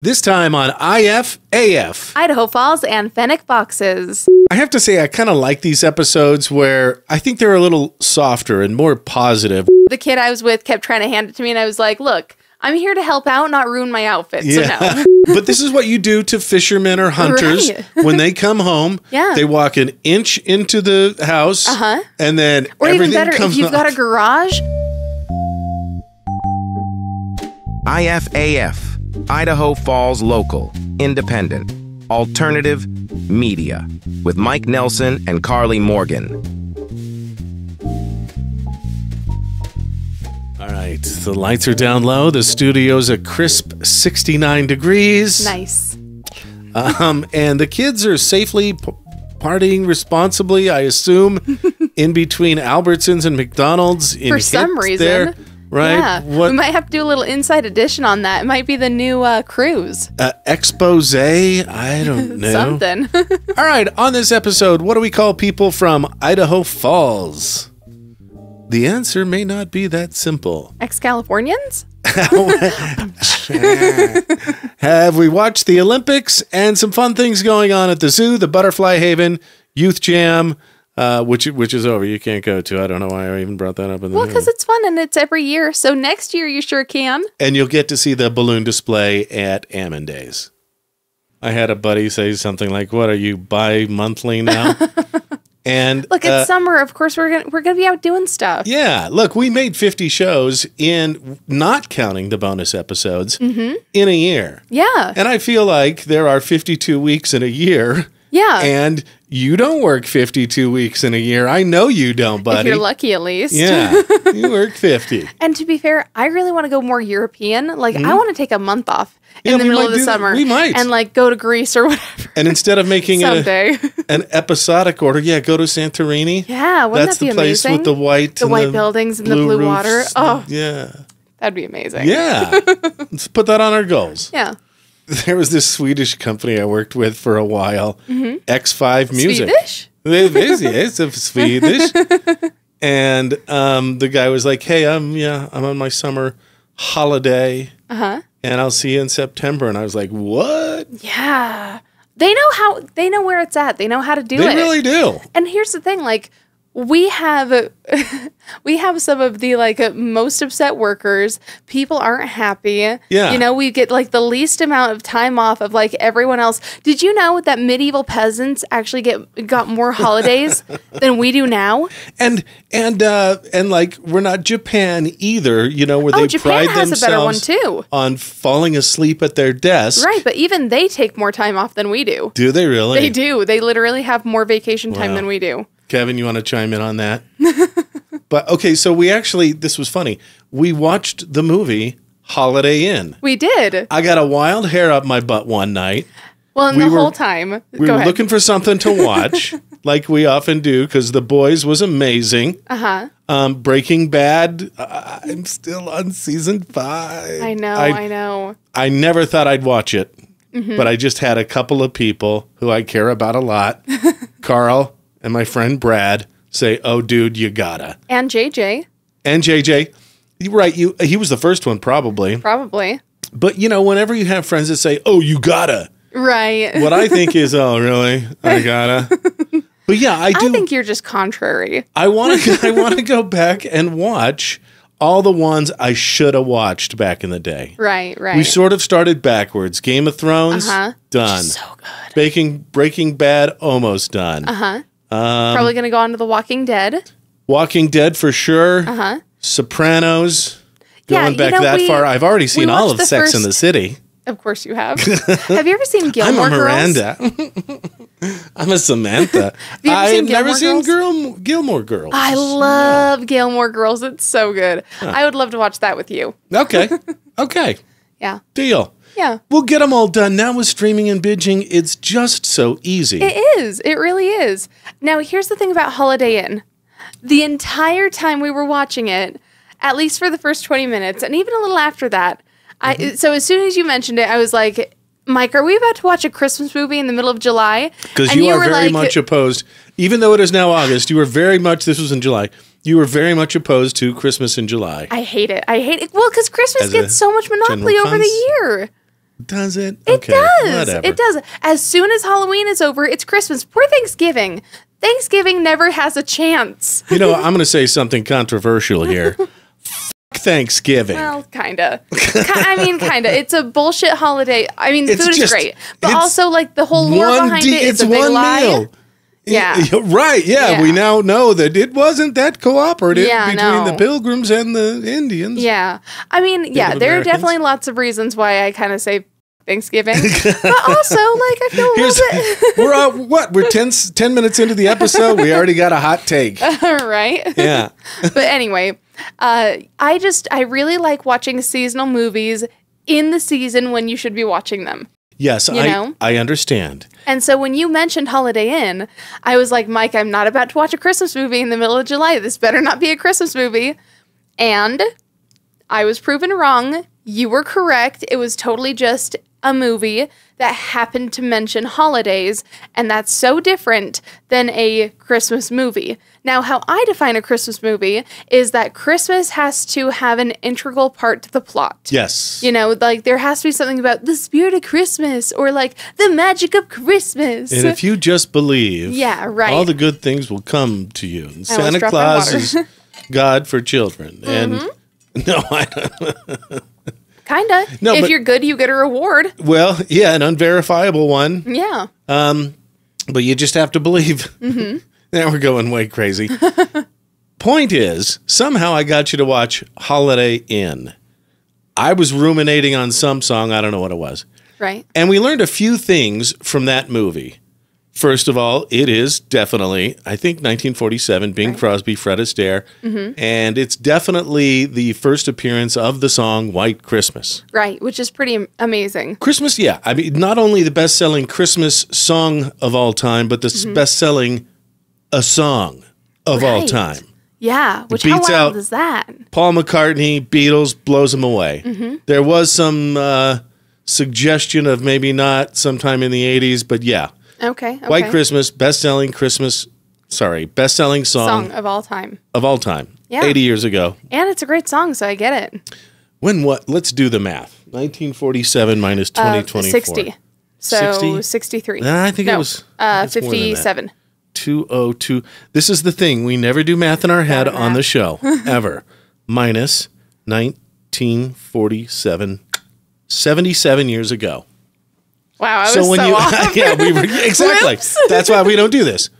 This time on IFAF. Idaho Falls and Fennec foxes. I have to say, I kind of like these episodes where I think they're a little softer and more positive. The kid I was with kept trying to hand it to me, and I was like, look, I'm here to help out, not ruin my outfit. So no. but this is what you do to fishermen or hunters Right. when they come home. Yeah. They walk an inch into the house, Uh-huh. and then Or everything even better, comes if you've got a off. garage, IFAF, Idaho Falls Local, Independent, Alternative, Media, with Mike Nelson and Karley Morgan. All right, the lights are down low. The studio's a crisp 69 degrees. nice. Um, and the kids are safely p- partying responsibly, I assume, in between Albertsons and McDonald's. In For some hits reason. there, right? Yeah. What We might have to do a little inside edition on that. It might be the new uh, cruise. uh, expose? I don't know. Something. All right, on this episode, what do we call people from Idaho Falls? The answer may not be that simple. Ex Californians? Have we watched the Olympics and some fun things going on at the zoo, the Butterfly Haven, Youth Jam, uh, which which is over. You can't go to. I don't know why I even brought that up in the Well, because it's fun and it's every year. So next year you sure can. and you'll get to see the balloon display at Ammon Days. I had a buddy say something like, "What are you bi-monthly now?" and Look, uh, it's summer. Of course, we're gonna we're gonna be out doing stuff. Yeah, look, we made 50 shows in not counting the bonus episodes Mm-hmm. in a year. Yeah, And I feel like there are 52 weeks in a year. yeah. And you don't work 52 weeks in a year. I know you don't, buddy. if you're lucky, at least. yeah, you work 50. And to be fair, I really want to go more European. Like, I want to take a month off Mm-hmm. in the middle of the do that. summer. We might. and like go to Greece or whatever And instead of making a, an episodic order, yeah, go to Santorini. yeah, wouldn't That's that be the place amazing? with the white, The white buildings and the blue water. Oh. yeah, That'd be amazing. yeah. Let's put that on our goals. yeah. There was this Swedish company I worked with for a while, X5 Music. Mm-hmm. Swedish? It is, yes, it's Swedish. and um, the guy was like, "Hey, I'm yeah, I'm on my summer holiday, Uh-huh. and I'll see you in September." And I was like, "What?" Yeah. They know how. They know where it's at. They know how to do They it. They really do. And here's the thing, like we have we have some of the like most upset workers. People aren't happy. Yeah. You know, we get like the least amount of time off of like everyone else. Did you know that medieval peasants actually get got more holidays than we do now? And and uh, and like we're not Japan either. You know where Oh, they Japan pride has a better one themselves too. on falling asleep at their desk. Right, but even they take more time off than we do. Do they really? They do. They literally have more vacation time Wow. than we do. Kevin, you want to chime in on that? but okay, so we actually this was funny. We watched the movie Holiday Inn. We did. I got a wild hair up my butt one night. Well, and we the were- whole time. We Go were ahead. looking for something to watch, like we often do, because The Boys was amazing. uh huh. Um, Breaking Bad, uh, I'm still on season five. I know. I, I know. I never thought I'd watch it, Mm-hmm. but I just had a couple of people who I care about a lot, Carl and my friend Brad, say, "Oh, dude, you gotta." And JJ, And JJ, right, you he was the first one probably, probably. but you know, whenever you have friends that say, "Oh, you gotta," Right. what I think is, "Oh, really? I gotta." But yeah, I do. I think you're just contrary. I want to. I want to go back and watch all the ones I should have watched back in the day. Right, right. We sort of started backwards. Game of Thrones Uh-huh. done. so good. Baking Breaking Bad almost done. Uh-huh. Um, Probably going to go on to The Walking Dead. Walking Dead for sure. Uh-huh. Sopranos. Yeah, Going you back know, that we- far, I've already seen all of Sex in the City. Of course you have. have you ever seen Gilmore I'm a Girls? Miranda. I'm a Samantha. you ever I've seen never Gilmore seen Girls? Girl, Gilmore Girls. I love Gilmore Girls. It's so good. I would love to watch that with you. Okay. Okay. Yeah. Deal. Yeah. We'll get them all done. Now with streaming and binging, it's just so easy. It is. It really is. Now, here's the thing about Holiday Inn. The entire time we were watching it, at least for the first 20 minutes, and even a little after that, I Mm-hmm. so as soon as you mentioned it, I was like, Mike, are we about to watch a Christmas movie in the middle of July? Because And you, are were very like, much opposed, even though it is now August, you were very much, this was in July, you were very much opposed to Christmas in July. I hate it. I hate it. Well, because Christmas As gets so much monopoly over the year. Does it? It does. It does. As soon as Halloween is over, it's Christmas. Poor Thanksgiving. Thanksgiving never has a chance. You know, I'm going to say something controversial here. Thanksgiving. Well, kinda. I mean, kinda. It's a bullshit holiday. I mean, food is great, but also like the whole lore behind it is it's a big one lie. meal. Yeah. Right. Yeah, We now know that it wasn't that cooperative Yeah, between the pilgrims and the Indians. Yeah. I mean, yeah, there are definitely lots of reasons why I kind of say Thanksgiving, but also like I feel a Here's, little bit we're uh, what? We're 10, s- 10 minutes into the episode. We already got a hot take. right. Yeah. but anyway, uh, I just I really like watching seasonal movies in the season when you should be watching them. Yes, You I, know? I understand. And so when you mentioned Holiday Inn, I was like, Mike, I'm not about to watch a Christmas movie in the middle of July. This better not be a Christmas movie. And I was proven wrong. You were correct. It was totally just a movie that happened to mention holidays, and that's so different than a Christmas movie. Now, how I define a Christmas movie is that Christmas has to have an integral part to the plot. Yes. You know, like there has to be something about the spirit of Christmas or like the magic of Christmas. and if you just believe, Yeah, right. all the good things will come to you. And Santa Claus is God for children. And Mm-hmm. no, I don't. Kinda. No, if but- you're good, you get a reward. Well, yeah, an unverifiable one, Yeah. Um, but you just have to believe. Mm-hmm. now we're going way crazy. Point is, somehow I got you to watch Holiday Inn. I was ruminating on some song, I don't know what it was. Right. And we learned a few things from that movie. First of all, it is definitely, I think, 1947, Bing Crosby, Fred Astaire, Mm-hmm. and it's definitely the first appearance of the song White Christmas. Right. Which is pretty amazing. Christmas, yeah. I mean, not only the best selling Christmas song of all time, but the Mm-hmm. best selling a song of all time. Yeah. Which how beats wild out- is that? Paul McCartney, Beatles, blows them away. Mm-hmm. There was some uh, suggestion of maybe not sometime in the 80s, but yeah. Okay. okay. White Christmas, best selling Christmas, sorry, best selling song, song of all time. of all time. Yeah. 80 years ago. And it's a great song, so I get it. When what? Let's do the math. 1947 minus Uh, 2024. 60. So 60? 63. Nah, I think it was- uh, it's more than that. 57. 202. This is the thing. We never do math in our head on the show, ever. Minus 1947, 77 years ago. Wow, I was so, you, off. yeah, we were exactly. Whoops. That's why we don't do this.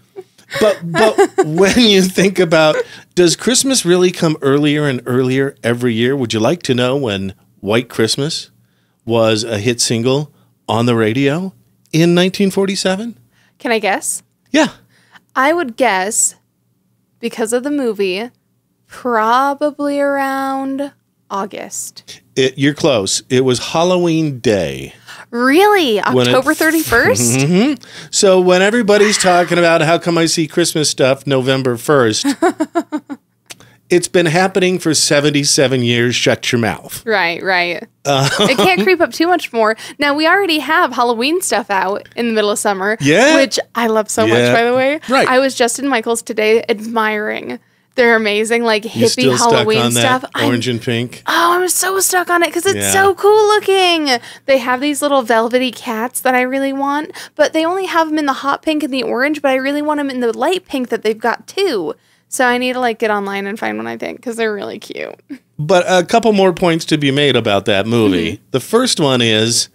But but when you think about does Christmas really come earlier and earlier every year? Would you like to know when White Christmas was a hit single on the radio in 1947? Can I guess? Yeah. I would guess because of the movie, probably around August. It, you're close. It was Halloween Day. Really? When it- October 31st? So when everybody's talking about how come I see Christmas stuff November 1st, it's been happening for 77 years. Shut your mouth. right, right. Uh, it can't creep up too much more. Now, we already have Halloween stuff out in the middle of summer. Yeah. Which I love so much, by the way. Right. I was just in Michael's today admiring their amazing, like, You hippie still stuck Halloween on that stuff. I'm- orange and pink? Oh, I'm so stuck on it because it's Yeah. so cool looking. They have these little velvety cats that I really want, but they only have them in the hot pink and the orange, but I really want them in the light pink that they've got too. So I need to like get online and find one I think because they're really cute. But a couple more points to be made about that movie. Mm-hmm. The first one is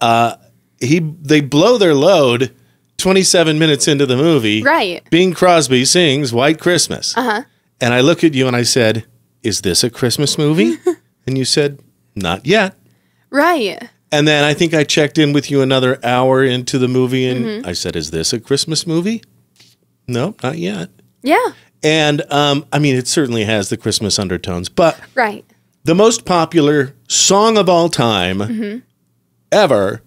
uh, he they blow their load 27 minutes into the movie. Right. Bing Crosby sings White Christmas. Uh-huh. And I look at you and I said, "Is this a Christmas movie?" and you said, "Not yet." Right. And then I think I checked in with you another hour into the movie and Mm-hmm. I said, "Is this a Christmas movie?" No, not yet. Yeah. And um, I mean, it certainly has the Christmas undertones, but Right. the most popular song of all time Mm-hmm. ever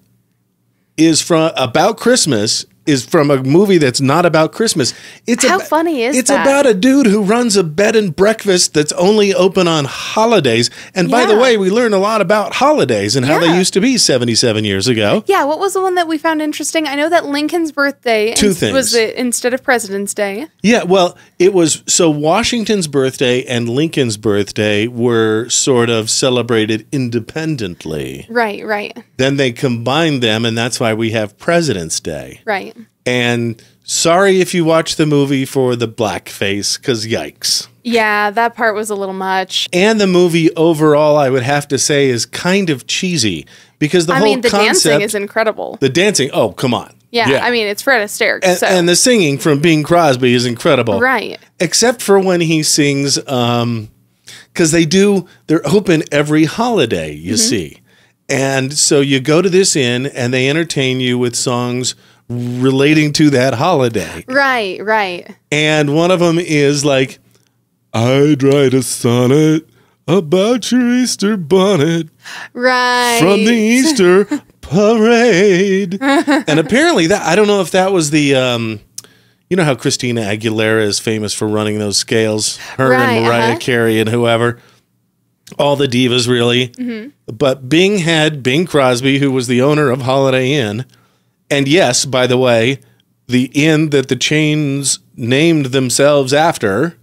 is from about Christmas is from a movie that's not about Christmas. It's How funny is It's that? about a dude who runs a bed and breakfast that's only open on holidays. And by the way, we learn a lot about holidays and how they used to be 77 years ago. Yeah, what was the one that we found interesting? I know that Lincoln's birthday Two things. was the, instead of President's Day. Yeah, well, it was so Washington's birthday and Lincoln's birthday were sort of celebrated independently. Right, right, Then they combined them, and that's why we have President's Day. right. And sorry if you watch the movie for the blackface, because yikes. Yeah, that part was a little much. And the movie overall, I would have to say, is kind of cheesy because the I whole mean, the concept, dancing is incredible. the dancing. Oh, come on. Yeah, I mean, it's Fred Astaire. and, so. and the singing from Bing Crosby is incredible. right. except for when he sings um because they do they're open every holiday you Mm-hmm. see and so you go to this inn and they entertain you with songs relating to that holiday Right, right. and one of them is like i'd write a sonnet about your easter bonnet Right. from the Easter parade. and apparently that I don't know if that was the um you know how Christina Aguilera is famous for running those scales, her Right, and Mariah uh-huh. Carey and whoever. All the divas really. Mm-hmm. But Bing had Bing Crosby who was the owner of Holiday Inn. And yes, by the way, the inn that the chains named themselves after,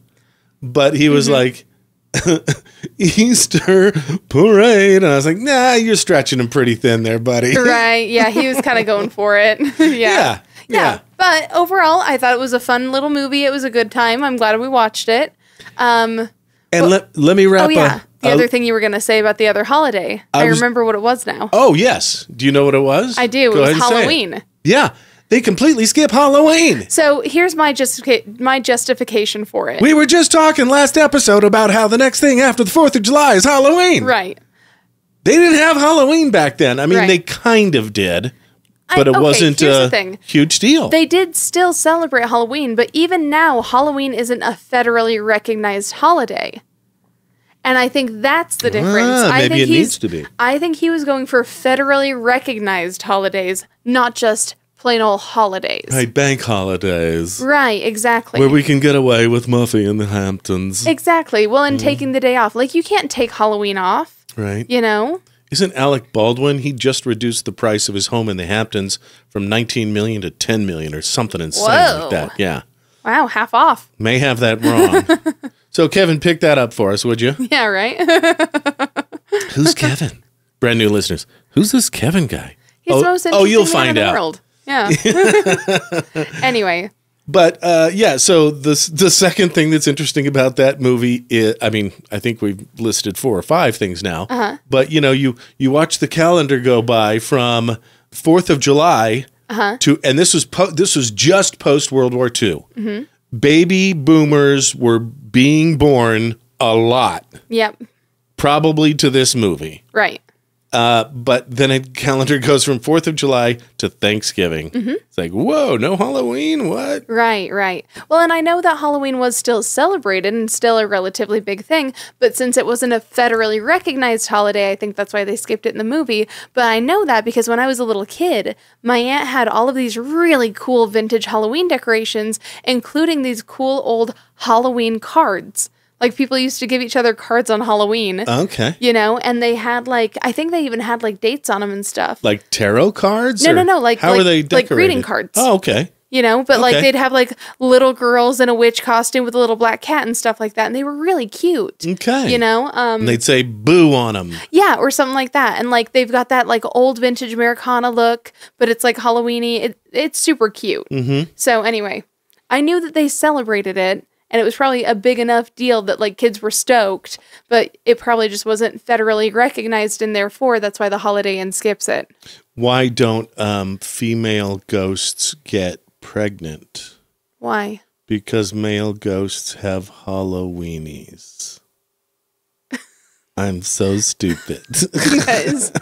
but he was Mm-hmm. like Easter parade. And I was like, nah, you're stretching him pretty thin there, buddy. Right. Yeah, he was kind of going for it. yeah. Yeah. Yeah. But overall, I thought it was a fun little movie. It was a good time. I'm glad we watched it. Um, And let, let me wrap up. oh, yeah. up. The uh, other thing you were going to say about the other holiday. I, was- remember what it was now. oh, yes. Do you know what it was? I do. Go it was Halloween. Yeah. They completely skip Halloween. So here's my justifica- my justification for it. We were just talking last episode about how the next thing after the 4th of July is Halloween. right. They didn't have Halloween back then. I mean, Right. they kind of did, I- but it okay, wasn't a huge deal. They did still celebrate Halloween, but even now, Halloween isn't a federally recognized holiday. And I think that's the difference. Ah, I maybe think it needs to be. I think he was going for federally recognized holidays, not just plain old holidays. Right, bank holidays. Right, exactly. Where we can get away with Muffy in the Hamptons. exactly. Well, Mm. and taking the day off. Like, you can't take Halloween off, right? you know? Isn't Alec Baldwin? He just reduced the price of his home in the Hamptons from 19 million to 10 million or something insane Whoa. like that. Yeah. Wow, half off. May have that wrong. so, Kevin, pick that up for us, would you? Yeah, right? Who's Kevin? Brand new listeners. Who's this Kevin guy? He's oh, the most oh, you'll man find in the out. world. Yeah. anyway, But uh, yeah, so the the second thing that's interesting about that movie is, I mean, I think we've listed four or five things now. Uh-huh. But you know, you you watch the calendar go by from Fourth of July Uh-huh. to, and this was po- this was just post World War II. Mm-hmm. Baby boomers were being born a lot, yep, probably to this movie. right. Uh, but then a calendar goes from Fourth of July to Thanksgiving. Mm-hmm. It's like, whoa, no Halloween? What? Right, right. Well, and I know that Halloween was still celebrated and still a relatively big thing, but since it wasn't a federally recognized holiday, I think that's why they skipped it in the movie. But I know that because when I was a little kid, my aunt had all of these really cool vintage Halloween decorations, including these cool old Halloween cards. Like people used to give each other cards on Halloween. Okay. you know, and they had like I think they even had like dates on them and stuff. Like tarot cards? No, no, no, like- how like- are they like greeting cards. Oh, okay. you know but like they'd have like little girls in a witch costume with a little black cat and stuff like that and they were really cute Okay. you know um And they'd say boo on them. yeah or something like that and like they've got that like old vintage americana look but it's like halloweeny it, it's super cute mm-hmm. so anyway i knew that they celebrated it and it was probably a big enough deal that like kids were stoked but it probably just wasn't federally recognized and therefore that's why the holiday inn skips it Why don't um, female ghosts get pregnant? why Because male ghosts have Halloweenies. I'm so stupid. you guys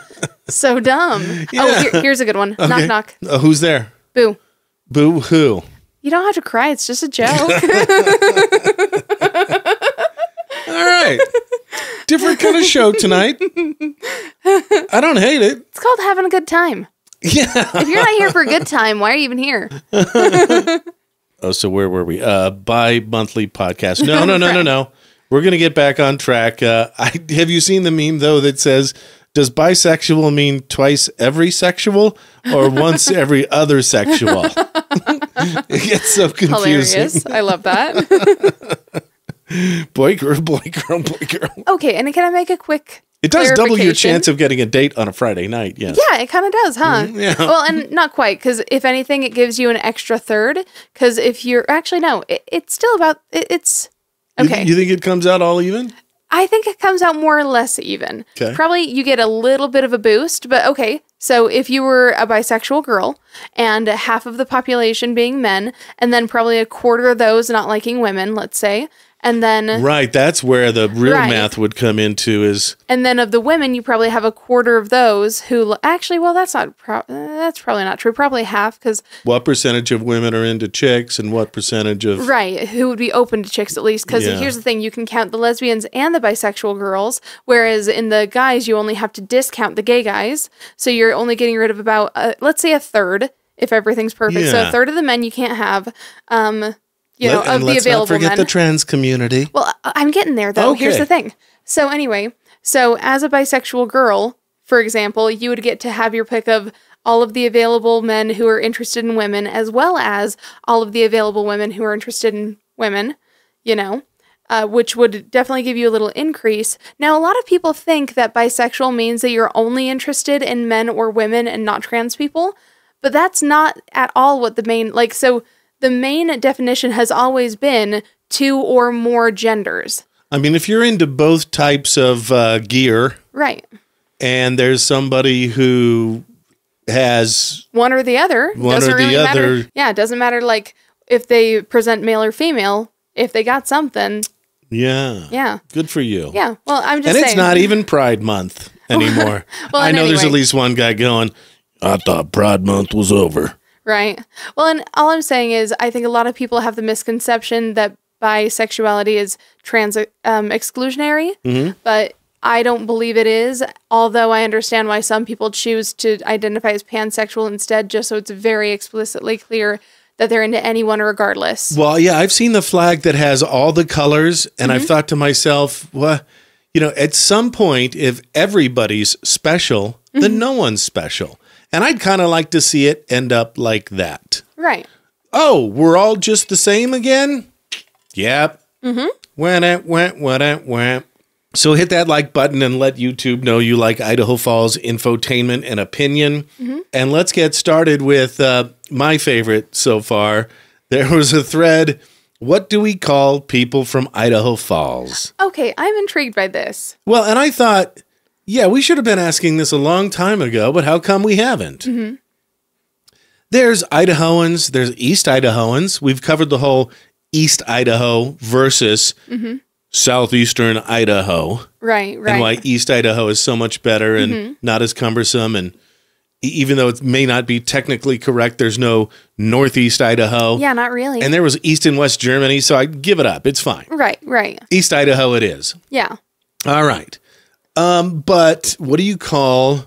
so dumb oh here, here's a good one knock Okay. knock Uh, who's there? boo Boo hoo. You don't have to cry. It's just a joke. All right. Different kind of show tonight. I don't hate it. it's called having a good time. Yeah. If you're not here for a good time, why are you even here? Oh, so where were we? Uh, bi monthly podcast. No, no, no, no, no. We're gonna get back on track. Uh, I have you seen the meme though that says, "Does bisexual mean twice every sexual or once every other sexual?" it gets so confusing. Hilarious. I love that. Boy, girl, boy, girl, boy, girl. okay, and can I make a quick? It does double your chance of getting a date on a Friday night. Yes. Yeah, it kind of does, huh? Mm-hmm. yeah. Well, and not quite, because if anything, it gives you an extra third. Because if you're actually no, it, it's still about it, it's You- okay. You, think it comes out all even? I think it comes out more or less even. 'Kay. Probably you get a little bit of a boost, but okay. So if you were a bisexual girl and half of the population being men, and then probably a quarter of those not liking women, let's say, and then Right. That's where the real Right. math would come into is and then of the women, you probably have a quarter of those who actually, well, that's not pro- that's probably not true. Probably half because what percentage of women are into chicks and what percentage of Right, who would be open to chicks at least? Because Yeah. here's the thing: you can count the lesbians and the bisexual girls, whereas in the guys, you only have to discount the gay guys. So you're only getting rid of about, uh, let's say, a third if everything's perfect. So a third of the men you can't have, um, you know, Let- of the let's not available forget men. the trans community. Well, I- I'm getting there though. Here's the thing. So anyway, so as a bisexual girl, for example, you would get to have your pick of all of the available men who are interested in women, as well as all of the available women who are interested in women. You know. Uh, which would definitely give you a little increase. Now, a lot of people think that bisexual means that you're only interested in men or women and not trans people, but that's not at all what the main, like, so the main definition has always been two or more genders. I mean, if you're into both types of uh, gear Right. and there's somebody who has One or the other. One doesn't or the really matter. other. Yeah, it doesn't matter like if they present male or female. If they got something, yeah, yeah. good for you. Yeah. Well, I'm just and saying. it's not even Pride Month anymore. Well, I know there's at least one guy going. I thought Pride Month was over. Right. Well, and all I'm saying is, I think a lot of people have the misconception that bisexuality is trans um, exclusionary, Mm-hmm. but I don't believe it is. Although I understand why some people choose to identify as pansexual instead, just so it's very explicitly clear that they're into anyone regardless. Well, yeah, I've seen the flag that has all the colors, and Mm-hmm. I've thought to myself, well, you know, at some point, if everybody's special, Mm-hmm. then no one's special. And I'd kind of like to see it end up like that. Right. Oh, we're all just the same again? Yep. Mm-hmm. Went it, went, went it, went. So hit that like button and let YouTube know you like Idaho Falls infotainment and opinion. And let's get started with uh, my favorite so far. There was a thread. What do we call people from Idaho Falls? Okay, I'm intrigued by this. Well, and I thought, yeah, we should have been asking this a long time ago, but how come we haven't? Mm-hmm. There's Idahoans, there's East Idahoans. We've covered the whole East Idaho versus mm-hmm. Southeastern Idaho Right, right. and why East Idaho is so much better and mm-hmm. not as cumbersome. And even though it may not be technically correct, there's no Northeast Idaho. yeah, not really. And there was East and West Germany, so I give it up. It's fine. right, right. East Idaho it is. Yeah. All right. Um, but what do you call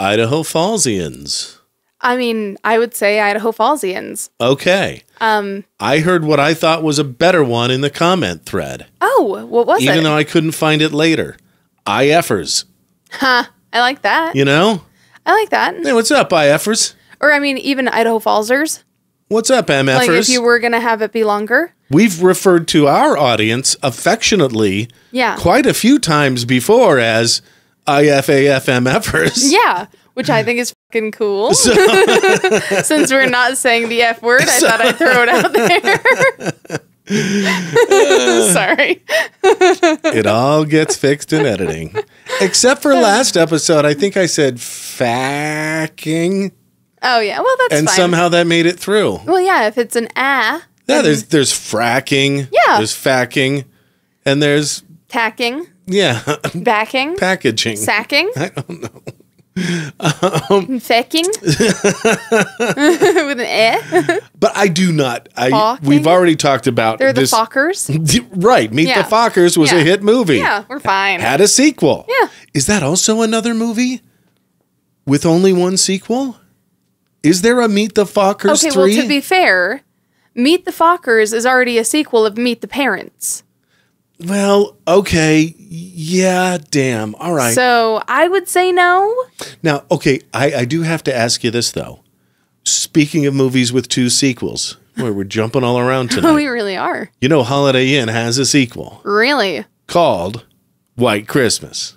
Idaho Fallsians? I mean, I would say Idaho Fallsians. Okay. Um, I heard what I thought was a better one in the comment thread, oh, what was even it? Even though I couldn't find it later. IFers, huh. I like that. you know? I like that. Hey, what's up, IFers? Or I mean, even Idaho Fallsers. What's up, MFers? Like if you were gonna have it be longer. We've referred to our audience affectionately Yeah. quite a few times before as IFAFMFers. Yeah. Which I think is fucking cool. Since we're not saying the F word, I thought I'd throw it out there. Sorry. it all gets fixed in editing. Except for last episode, I think I said facking, Oh yeah. Well that's and fine. somehow that made it through. well yeah, if it's an ah Yeah, there's there's fracking. Yeah. There's facking, and there's tacking, yeah backing, packaging. sacking. I don't know. Fecking with an eh. But I do not. I Fawking? we've already talked about They're the this. Fockers. right, Meet Yeah. the Fockers was a hit movie. Yeah, we're fine. Had a sequel. Yeah. Is that also another movie with only one sequel? Is there a Meet the Fockers Okay, 3? well, to be fair, Meet the Fockers is already a sequel of Meet the Parents. Well, okay. Yeah, damn. All right. So I would say no. now, okay, I, I do have to ask you this, though. Speaking of movies with two sequels, where we're jumping all around tonight, we really are. you know, Holiday Inn has a sequel Really? called White Christmas.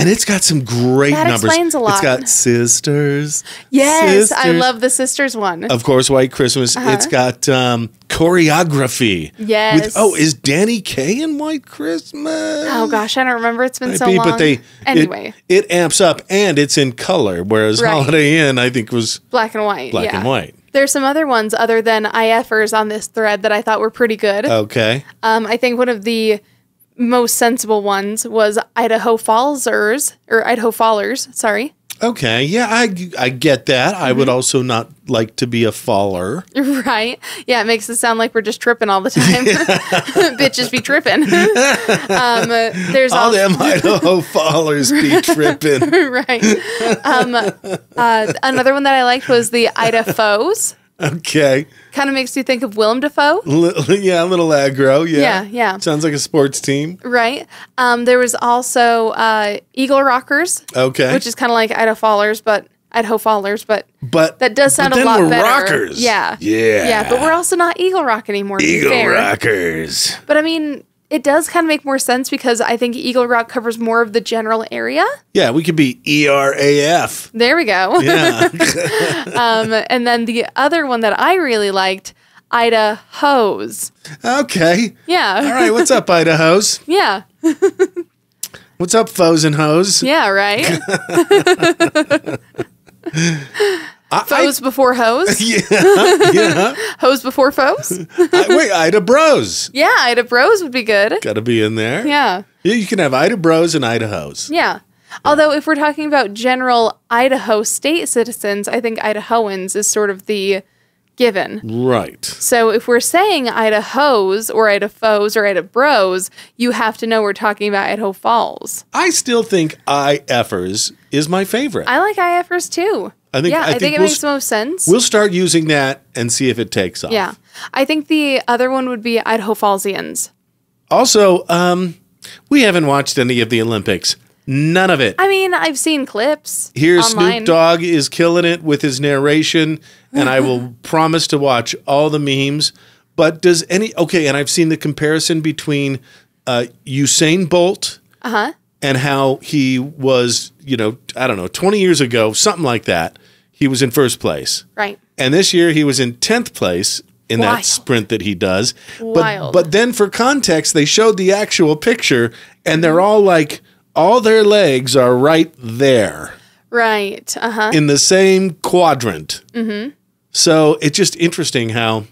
And it's got some great That numbers. explains a lot. It's got sisters. Yes, I love the sisters one. Of course, White Christmas. It's got um, choreography. Yes. With, oh, is Danny Kaye in White Christmas? oh gosh, I don't remember. It's been Might so be, long. but they anyway, it, it amps up and it's in color, whereas Right. Holiday Inn I think was black and white. black yeah. and white. There's some other ones other than IFers on this thread that I thought were pretty good. Okay. Um, I think one of the most sensible ones was Idaho Fallsers or Idaho Fallers. Sorry, Okay. Yeah, I I get that. I Mm-hmm. would also not like to be a faller. right? Yeah, it makes it sound like we're just tripping all the time. Bitches be tripping. um, there's All also them Idaho fallers be tripping. right. Um, uh, another one that I liked was the Ida Foes. Okay. Kind of makes you think of Willem Dafoe, Li- yeah, a little aggro. Yeah. Yeah, yeah. Sounds like a sports team. right? Um, there was also uh, Eagle Rockers, Okay. which is kind of like Idaho Fallers, but Idaho Fallers, but but that does sound a lot we're better. rockers. Yeah, Yeah. yeah. But we're also not Eagle Rock anymore. Eagle rockers. But I mean, it does kind of make more sense because I think Eagle Rock covers more of the general area. Yeah, we could be E R A F. There we go. Yeah. Um, and then the other one that I really liked, Ida Hose. okay. Yeah. All right. What's up, Idaho's? Yeah. What's up, foes and hoes? Yeah, right? I, Foes before hose? yeah. Yeah. Hose before foes? I, wait, Ida Bros. Yeah, Ida Bros would be good. Got to be in there. Yeah. Yeah, you can have Ida Bros and Idaho's. Yeah. Although, if we're talking about general Idaho state citizens, I think Idahoans is sort of the given. Right. So, if we're saying Idaho's or Idafos or Idabros, you have to know we're talking about Idaho Falls. I still think IFers is my favorite. I like IFers too. I think- yeah, I I, think think, it we'll makes the most sense. we'll start using that and see if it takes off. yeah. I think the other one would be Idaho Fallsians. Also, um, we haven't watched any of the Olympics. None of it. I mean, I've seen clips. Here, online. Snoop Dogg is killing it with his narration, and I will promise to watch all the memes. But does any okay? And I've seen the comparison between uh, Usain Bolt Uh-huh. and how he was, you know, I don't know, twenty years ago, something like that. He was in first place, Right. and this year he was in tenth place in Wild. that sprint that he does. But but then for context, they showed the actual picture, and they're all like, all their legs are right there Right. Uh huh. in the same quadrant. Mm-hmm. So it's just interesting how,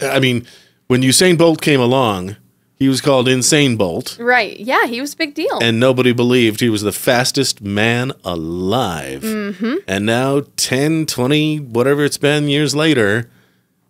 I mean, when Usain Bolt came along, he was called Insane Bolt, Right. Yeah, he was a big deal. and nobody believed he was the fastest man alive. Mm-hmm. And now, 10, 20, whatever it's been years later,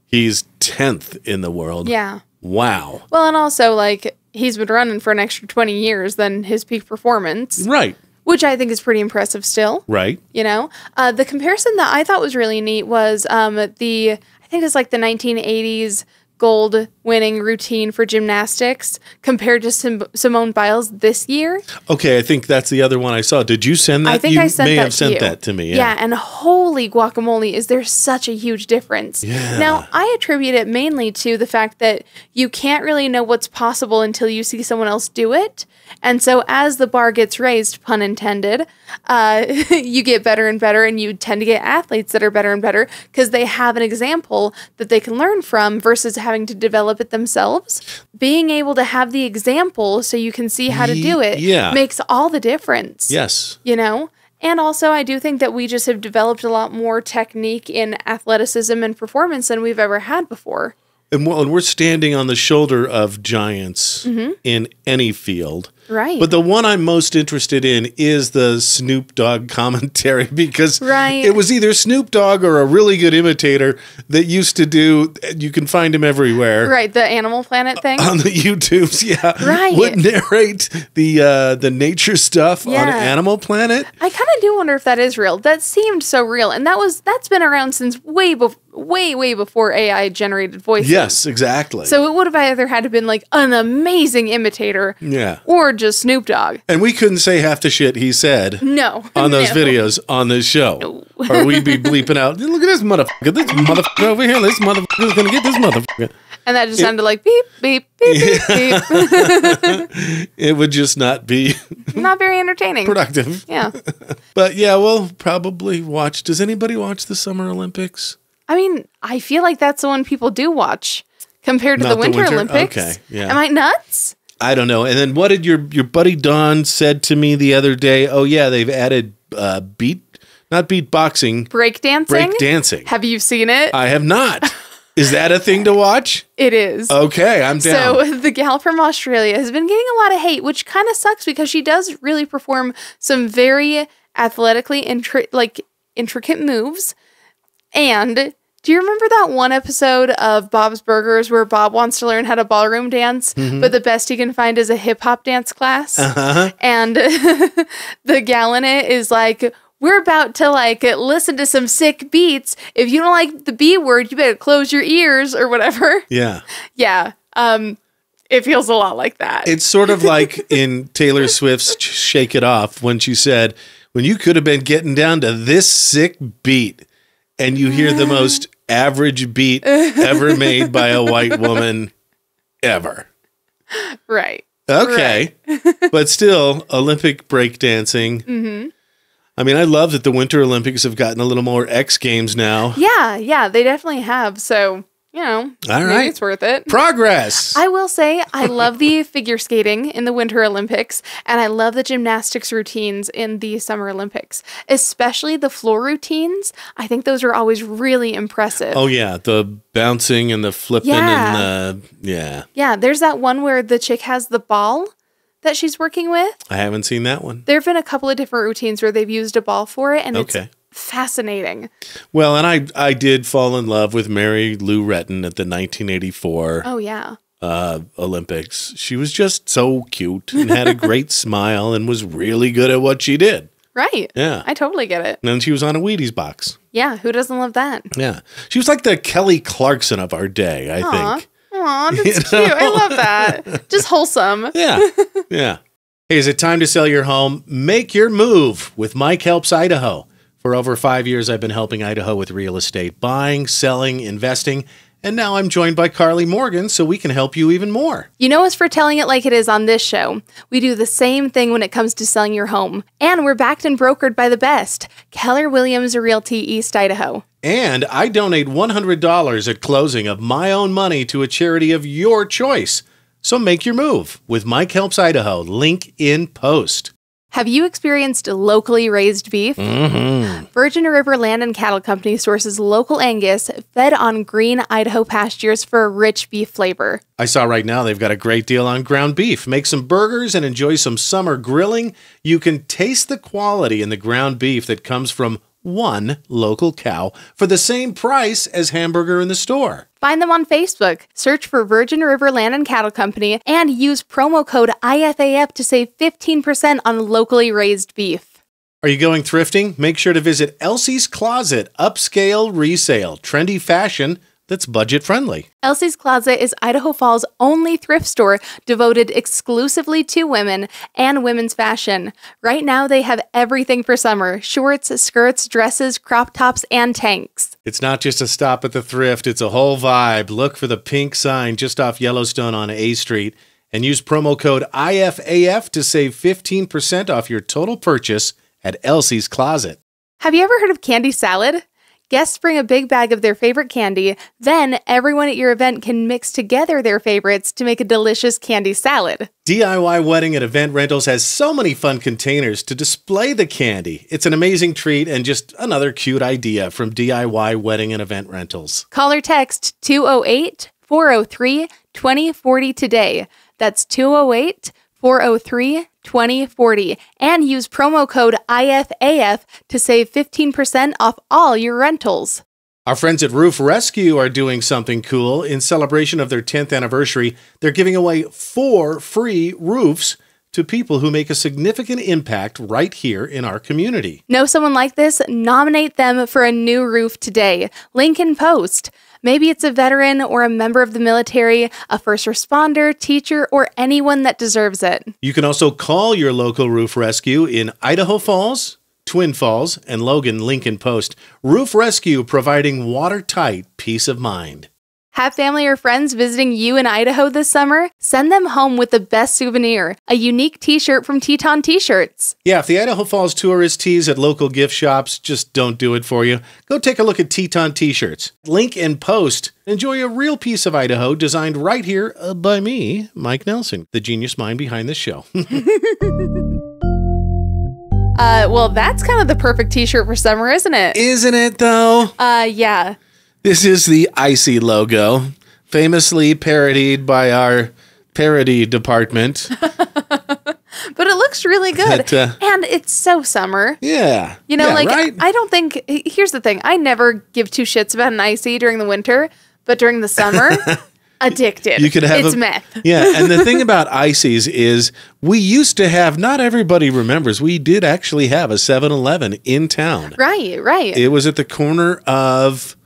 he's 10th in the world. yeah. Wow. Well, and also like he's been running for an extra 20 years than his peak performance, Right. which I think is pretty impressive still. Right. You know, uh, the comparison that I thought was really neat was um, the I think it's like the 1980s gold winning routine for gymnastics compared to Sim- Simone Biles this year. Okay, I think that's the other one I saw. Did you send that? I think you I sent may that have to sent you. that to me. Yeah. and holy guacamole, is there such a huge difference? Yeah. Now, I attribute it mainly to the fact that you can't really know what's possible until you see someone else do it. And so, as the bar gets raised, pun intended, uh, you get better and better, and you tend to get athletes that are better and better because they have an example that they can learn from versus having to develop it themselves. Being able to have the example so you can see how to do it Yeah. makes all the difference Yes. you know? And also, I do think that we just have developed a lot more technique in athleticism and performance than we've ever had before. And we're, and we're standing on the shoulder of giants Mm-hmm. in any field. Right. But the one I'm most interested in is the Snoop Dogg commentary because Right. it was either Snoop Dogg or a really good imitator that used to do. You can find him everywhere. right, the Animal Planet thing. On the YouTubes, yeah, Right. would narrate the uh, the nature stuff on Animal Planet. I kind of do wonder if that is real. That seemed so real, and that was that's been around since way before, way way before AI generated voices. Yes, exactly. So it would have either had to been like an amazing imitator, yeah, or just Snoop Dogg. and we couldn't say half the shit he said. No, on those No. videos on this show. or we'd be bleeping out, look at this motherfucker, this motherfucker over here, this motherfucker's gonna get this motherfucker. and that just sounded like beep beep beep beep beep. It would just not be Not very entertaining. productive. Yeah, But yeah, we'll probably watch. Does anybody watch the Summer Olympics? I mean, I feel like that's the one people do watch compared to the the Winter, winter? Olympics. Okay, yeah. Am I nuts? I don't know. And then what did your your buddy Don said to me the other day? Oh yeah, they've added uh, beat, not beatboxing, Breakdancing. break dancing. Have you seen it? I have not. Is that a thing to watch? it is. Okay, I'm down. So the gal from Australia has been getting a lot of hate, which kind of sucks because she does really perform some very athletically intri- like intricate moves. And do you remember that one episode of Bob's Burgers where Bob wants to learn how to ballroom dance, Mm-hmm. but the best he can find is a hip hop dance class? Uh-huh. And the gal in it is like, we're about to like listen to some sick beats. If you don't like the B word, you better close your ears or whatever. yeah. Yeah. Um it feels a lot like that. It's sort of like in Taylor Swift's Shake It Off when she said, when you could have been getting down to this sick beat and you hear the most average beat ever made by a white woman ever. right. Okay. but still, Olympic breakdancing. Mm-hmm. I mean, I love that the Winter Olympics have gotten a little more X Games now. Yeah, yeah, they definitely have. So, you know, All right. it's worth it. Progress. I will say I love the figure skating in the Winter Olympics and I love the gymnastics routines in the Summer Olympics, especially the floor routines. I think those are always really impressive. oh, yeah. The bouncing and the flipping Yeah. and the. Yeah. Yeah, there's that one where the chick has the ball that she's working with. I haven't seen that one. There have been a couple of different routines where they've used a ball for it and Okay. it's fascinating. Well, and I I did fall in love with Mary Lou Retton at the 1984 Oh, yeah. uh, Olympics. She was just so cute and had a great smile and was really good at what she did. Right. Yeah. I totally get it. And then she was on a Wheaties box. Yeah, who doesn't love that? Yeah. She was like the Kelly Clarkson of our day, I Aw. think. Aw, that's cute. I love that. Just wholesome. Yeah. yeah. Hey, is it time to sell your home? Make your move with Mike Helps Idaho. For over five years, I've been helping Idaho with real estate, buying, selling, investing, and now I'm joined by Karley Morgan so we can help you even more. You know us for telling it like it is on this show. We do the same thing when it comes to selling your home. And we're backed and brokered by the best Keller Williams Realty East Idaho. And I donate $100 at closing of my own money to a charity of your choice. So make your move with Mike Helps Idaho. Link in post. Have you experienced locally raised beef? Mm-hmm. Virgin River Land and Cattle Company sources local Angus fed on green Idaho pastures for a rich beef flavor. I saw right now they've got a great deal on ground beef. Make some burgers and enjoy some summer grilling. You can taste the quality in the ground beef that comes from one local cow for the same price as hamburger in the store. Find them on Facebook. Search for Virgin River Land and Cattle Company and use promo code IFAF to save 15% on locally raised beef. Are you going thrifting? Make sure to visit Elsie's Closet, upscale resale, trendy fashion that's budget friendly. Elsie's Closet is Idaho Falls' only thrift store devoted exclusively to women and women's fashion. Right now, they have everything for summer shorts, skirts, dresses, crop tops, and tanks. It's not just a stop at the thrift, it's a whole vibe. Look for the pink sign just off Yellowstone on A Street and use promo code IFAF to save 15% off your total purchase at Elsie's Closet. Have you ever heard of candy salad? Guests bring a big bag of their favorite candy, then everyone at your event can mix together their favorites to make a delicious candy salad. DIY Wedding and Event Rentals has so many fun containers to display the candy. It's an amazing treat and just another cute idea from DIY Wedding and Event Rentals. Call or text 208 403 2040 today. That's 208 403 2040 and use promo code IFAF to save 15% off all your rentals. Our friends at Roof Rescue are doing something cool. In celebration of their 10th anniversary, they're giving away four free roofs to people who make a significant impact right here in our community. Know someone like this? Nominate them for a new roof today. Lincoln Post. Maybe it's a veteran or a member of the military, a first responder, teacher, or anyone that deserves it. You can also call your local roof rescue in Idaho Falls, Twin Falls, and Logan Lincoln Post. Roof Rescue providing watertight peace of mind. Have family or friends visiting you in Idaho this summer? Send them home with the best souvenir a unique t shirt from Teton T shirts. Yeah, if the Idaho Falls tourist tees at local gift shops just don't do it for you, go take a look at Teton t shirts. Link and post. Enjoy a real piece of Idaho designed right here uh, by me, Mike Nelson, the genius mind behind this show. Uh, well, that's kind of the perfect t shirt for summer, isn't it? Isn't it though? Uh, yeah. This is the ICEE logo, famously parodied by our parody department. But it looks really good. But, uh, and it's so summer. Yeah. You know, Yeah, like right? I don't think here's the thing. I never give two shits about an ICEE during the winter, but during the summer, addicted. You could have it's a- meth. yeah, and the thing about ICEEs is we used to have not everybody remembers. We did actually have a 7-Eleven in town. Right, right. It was at the corner of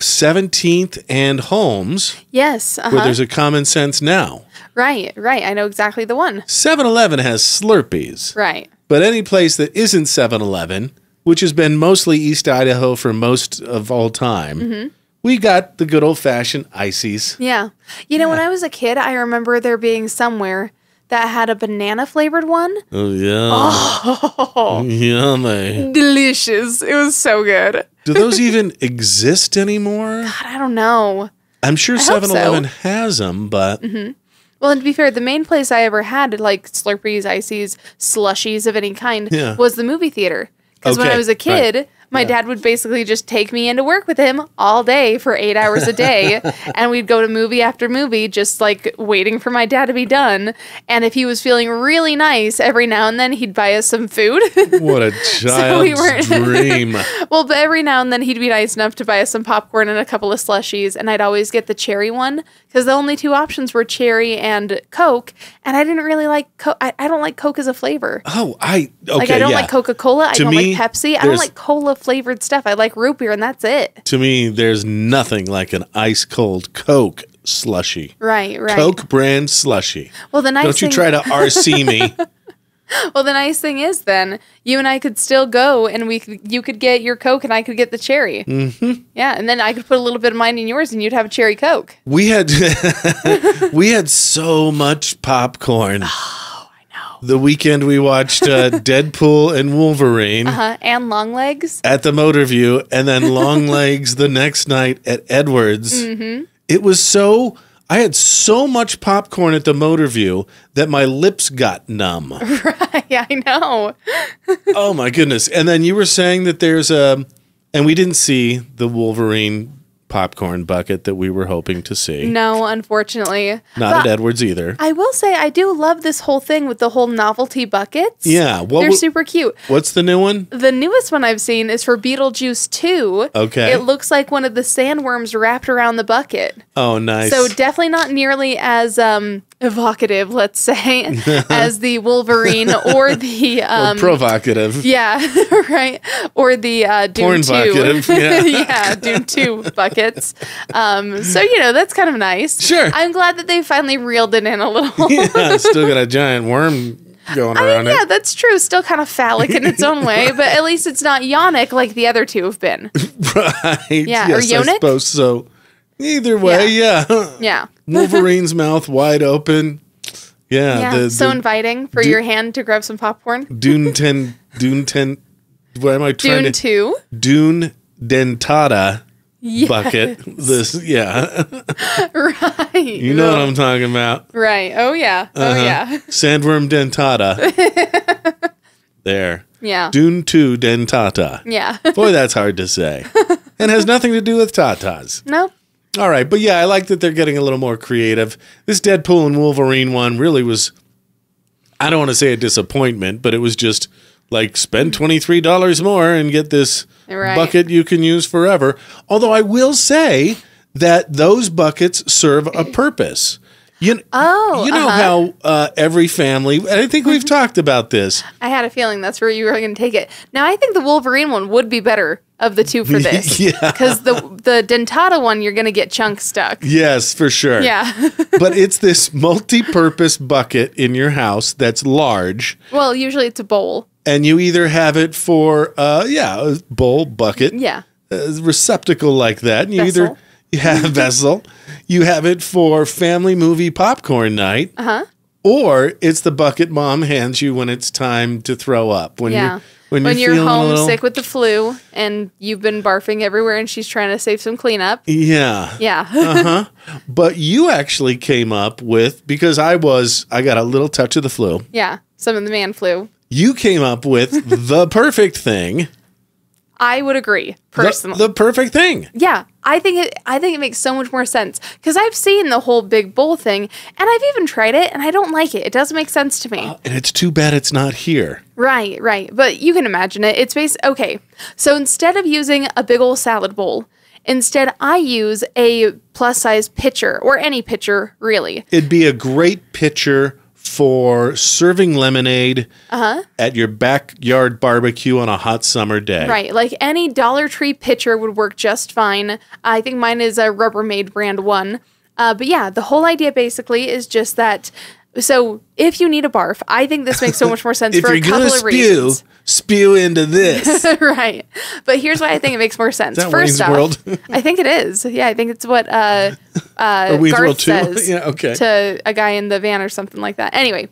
17th and Holmes, yes. where Uh-huh. there's a common sense now. Right, right. I know exactly the one. 7-Eleven has Slurpees. Right. But any place that isn't 7-Eleven, which has been mostly East Idaho for most of all time, Mm-hmm. we got the good old-fashioned ICEEs. Yeah. You know, when I was a kid, I remember there being somewhere that had a banana flavored one. Oh yeah, Oh, yummy. delicious. It was so good. Do those even exist anymore? God, I don't know. I'm sure hope. Mm-hmm. 7-Eleven has them, but Well, and to be fair, the main place I ever had like Slurpees, ICEEs, slushies of any kind Yeah. was the movie theater. Because when I was a kid, my dad would basically just take me into work with him all day for eight hours a day. and we'd go to movie after movie, just like waiting for my dad to be done. And if he was feeling really nice, every now and then he'd buy us some food. what a child's we weren't- dream. well, but every now and then he'd be nice enough to buy us some popcorn and a couple of slushies. And I'd always get the cherry one because the only two options were cherry and Coke. And I didn't really like Coke. I, I don't like Coke as a flavor. Oh, I okay. Like I don't yeah. like Coca Cola. I To don't me, like Pepsi. I don't like cola flavored stuff. I like root beer, and that's it. To me, there's nothing like an ice cold Coke slushy. Right, right. Coke brand slushy. Well, the nice Don't you thing, try to RC me. Well, the nice thing is, then you and I could still go, and we could. You could get your Coke, and I could get the cherry. Mm-hmm. Yeah, and then I could put a little bit of mine in yours, and you'd have a cherry Coke. We had we had so much popcorn. The weekend we watched uh, Deadpool and Wolverine Uh, and Longlegs. at the Motor Vu, and then Long Legs the next night at Edwards. Mm-hmm. It was so. I had so much popcorn at the Motor Vu that my lips got numb. yeah, I know. oh my goodness! And then you were saying that there's a, and we didn't see the Wolverine popcorn bucket that we were hoping to see. No, unfortunately. Not But at Edwards either. I will say I do love this whole thing with the whole novelty buckets. Yeah, They're super cute. What's the new one? The newest one I've seen is for Beetlejuice 2. Okay. It looks like one of the sandworms wrapped around the bucket. Oh, nice. So definitely not nearly as um evocative, let's say, as the Wolverine or the Or um provocative. yeah, right. Or the uh, Porn 2. yeah. yeah, Dune 2 buckets. Um, so, you know, that's kind of nice. Sure. I'm glad that they finally reeled it in a little. yeah, still got a giant worm going I around mean, yeah, it. that's true. Still kind of phallic in its own way, but at least it's not yonic like the other two have been. Right. Yeah, or Yes, I Yonic? suppose so. Either way, yeah. Yeah. Wolverine's mouth wide open. Yeah. Yeah. The, so the inviting for your hand to grab some popcorn. Dune ten Dune ten what am I trying Dune to 2. Dune dentata Yeah. bucket. This yeah. right. You know what I'm talking about. Right. Oh, yeah. Oh, Uh-huh. yeah. Sandworm dentata. there. Yeah. Dune 2 dentata. Yeah. Boy, that's hard to say. and has nothing to do with tatas. nope. All right, but yeah, I like that they're getting a little more creative. This Deadpool and Wolverine one really was I don't want to say a disappointment, but it was just like spend $23 more and get this Right. bucket you can use forever. Although I will say that those buckets serve a purpose. You, Oh, you know uh-huh. how uh, every family, and I think we've talked about this. I had a feeling that's where you were going to take it. Now, I think the Wolverine one would be better of the two for this. Yeah. Because the, the Dentata one, you're going to get chunk stuck. Yes, for sure. Yeah. but it's this multi-purpose bucket in your house that's large, well, usually it's a bowl. and you either have it for, uh, yeah, a bowl, bucket, Yeah. a receptacle like that. And you either you have a vessel, you have it for family movie popcorn night, Uh-huh. or it's the bucket mom hands you when it's time to throw up. When Yeah. you're when, When you're, you're feeling a home little, with the flu and you've been barfing everywhere and she's trying to save some cleanup. yeah. Yeah. Uh-huh. But you actually came up with because I was I got a little touch of the flu. yeah. Some of the man flu. You came up with the perfect thing. I would agree The- personally. The, perfect thing. yeah, I think it. I think it makes so much more sense because I've seen the whole big bowl thing, and I've even tried it, and I don't like it. It doesn't make sense to me. Uh, and it's too bad it's not here. Right, right. But you can imagine it. It's based. Okay, so instead of using a big old salad bowl, instead I use a plus size pitcher or any pitcher really. It'd be a great pitcher for serving lemonade Uh-huh. at your backyard barbecue on a hot summer day. Right, like any Dollar Tree pitcher would work just fine. I think mine is a Rubbermaid brand one. Uh, but yeah, the whole idea basically is just that. So if you need a barf, I think this makes so much more sense for a couple of spew, reasons. Spew into this. right. But here's why I think it makes more sense. First Wayne's off, World? I think it is. Yeah, I think it's what uh, uh, Garth says Yeah, okay. to a guy in the van or something like that. Anyway,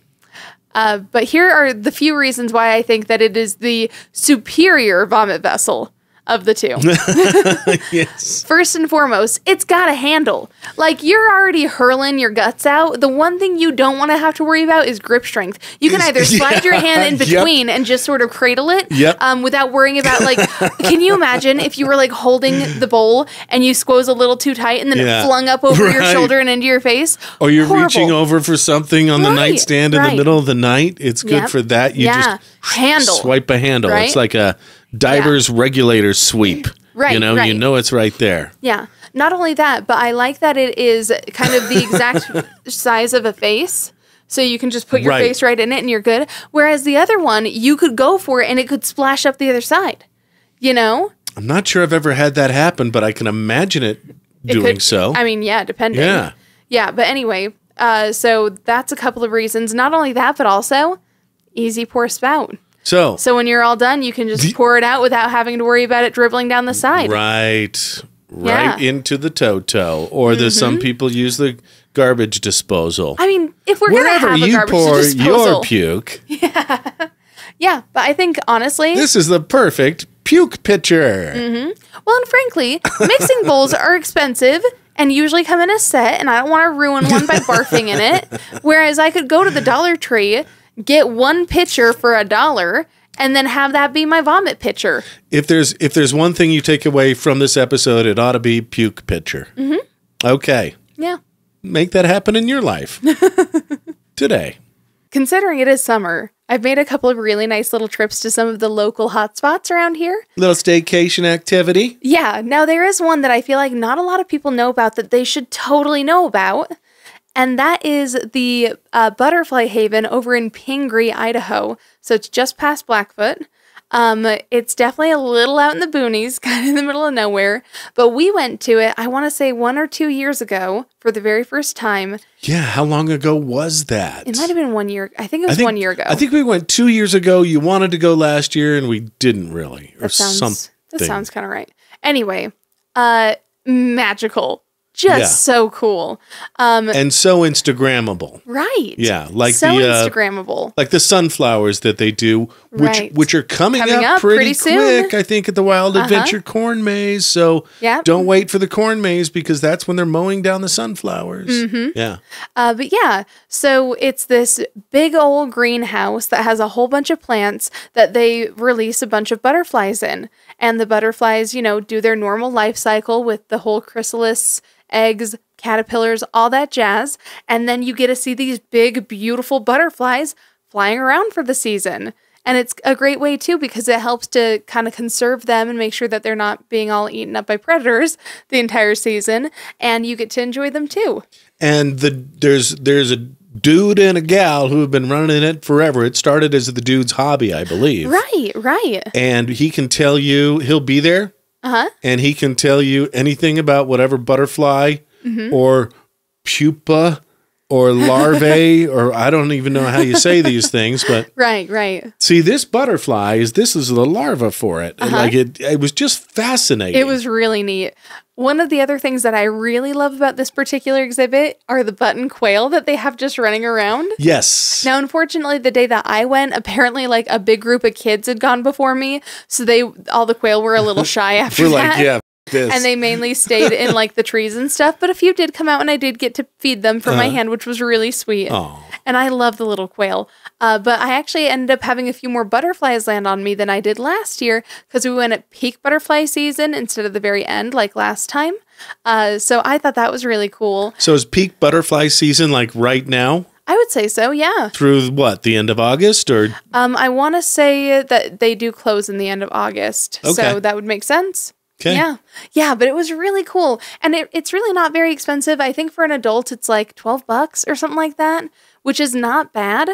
uh, but here are the few reasons why I think that it is the superior vomit vessel of the two. yes. First and foremost, it's got a handle. Like you're already hurling your guts out. The one thing you don't want to have to worry about is grip strength. You can either slide your hand in Yep. between and just sort of cradle it, Yep. um, without worrying about like. can you imagine if you were like holding the bowl and you squeeze a little too tight and then Yeah. it flung up over your shoulder and into your face? Or you're Horrible. reaching over for something on the Right, nightstand in the middle of the night. It's good Yep. for that. You Yeah. just Handle. swipe a handle. It's like a diver's regulator sweep. Right. You Right, know, you know it's right there. Yeah. Not only that, but I like that it is kind of the exact size of a face. So you can just put your Right. face right in it and you're good. Whereas the other one, you could go for it and it could splash up the other side. You know? I'm not sure I've ever had that happen, but I can imagine it It doing could- so. I mean, yeah, depending. Yeah. Yeah, but anyway, uh, so that's a couple of reasons. Not only that, but also easy pour spout. So, So when you're all done, you can just pour it out without having to worry about it dribbling down the side. right, right Yeah. Mm-hmm. into the toto, or the some people use the garbage disposal. I mean, if we're Wherever gonna have a you garbage pour disposal, your puke, yeah. yeah. But I think honestly, this is the perfect puke pitcher. Well, and frankly, mixing bowls are expensive and usually come in a set, and I don't want to ruin one by barfing in it. Whereas I could go to the Dollar Tree, get one pitcher for a dollar, and then have that be my vomit pitcher. If there's if there's one thing you take away from this episode, it ought to be puke pitcher. Mm-hmm. Okay, Yeah. make that happen in your life today. Considering it is summer, I've made a couple of really nice little trips to some of the local hotspots around here. Little staycation activity. Yeah, now there is one that I feel like not a lot of people know about that they should totally know about. And that is the uh, Butterfly Haven over in Pingree, Idaho. So it's just past Blackfoot. Um, it's definitely a little out in the boonies, kind of in the middle of nowhere. But we went to it, I want to say one or two years ago for the very first time. Yeah, how long ago was that? It might have been one year. I think it was think- one year ago. I think we went two years ago. You wanted to go last year, and we didn't really, or that sounds something. that sounds kind of right. Anyway, uh, magical, just Yeah. so cool. and so Instagrammable, Right. Yeah, like so the, uh, Instagrammable. like the sunflowers that they do, which Right. which are coming, Coming up, up pretty, pretty soon. Quick. I think at the Wild Adventure Corn Maze. So Yep. don't wait for the corn maze because that's when they're mowing down the sunflowers. Mm-hmm. Yeah, Uh, but yeah, so it's this big old greenhouse that has a whole bunch of plants that they release a bunch of butterflies in. And the butterflies, you know, do their normal life cycle with the whole chrysalis, eggs, caterpillars, all that jazz. And then you get to see these big, beautiful butterflies flying around for the season. And it's a great way too because it helps to kind of conserve them and make sure that they're not being all eaten up by predators the entire season and you get to enjoy them too. And the there's there's a dude and a gal who have been running it forever. It started as the dude's hobby, I believe. Right, right. And he can tell you he'll be there Uh-huh. and he can tell you anything about whatever butterfly Mm-hmm. or pupa or larvae or I don't even know how you say these things, but Right, right. see this butterfly is this is the larva for it. And like it it was just fascinating. Uh-huh. It was really neat. One of the other things that I really love about this particular exhibit are the button quail that they have just running around. Yes. Now, unfortunately, the day that I went, apparently, like a big group of kids had gone before me, so they all the quail were a little shy after We're that. like, yeah, this. And they mainly stayed in like the trees and stuff, but a few did come out, and I did get to feed them from my hand, which was really sweet. Uh-huh. Aw. And I love the little quail. Uh, but I actually ended up having a few more butterflies land on me than I did last year because we went at peak butterfly season instead of the very end, like last time. Uh, so I thought that was really cool. So is peak butterfly season like right now I would say so, yeah. through what the end of August or Um, I want to say that they do close in the end of August, Okay. so that would make sense. Okay? Yeah, yeah, but it was really cool, and it, it's really not very expensive. I think for an adult, it's like twelve bucks or something like that, which is not bad.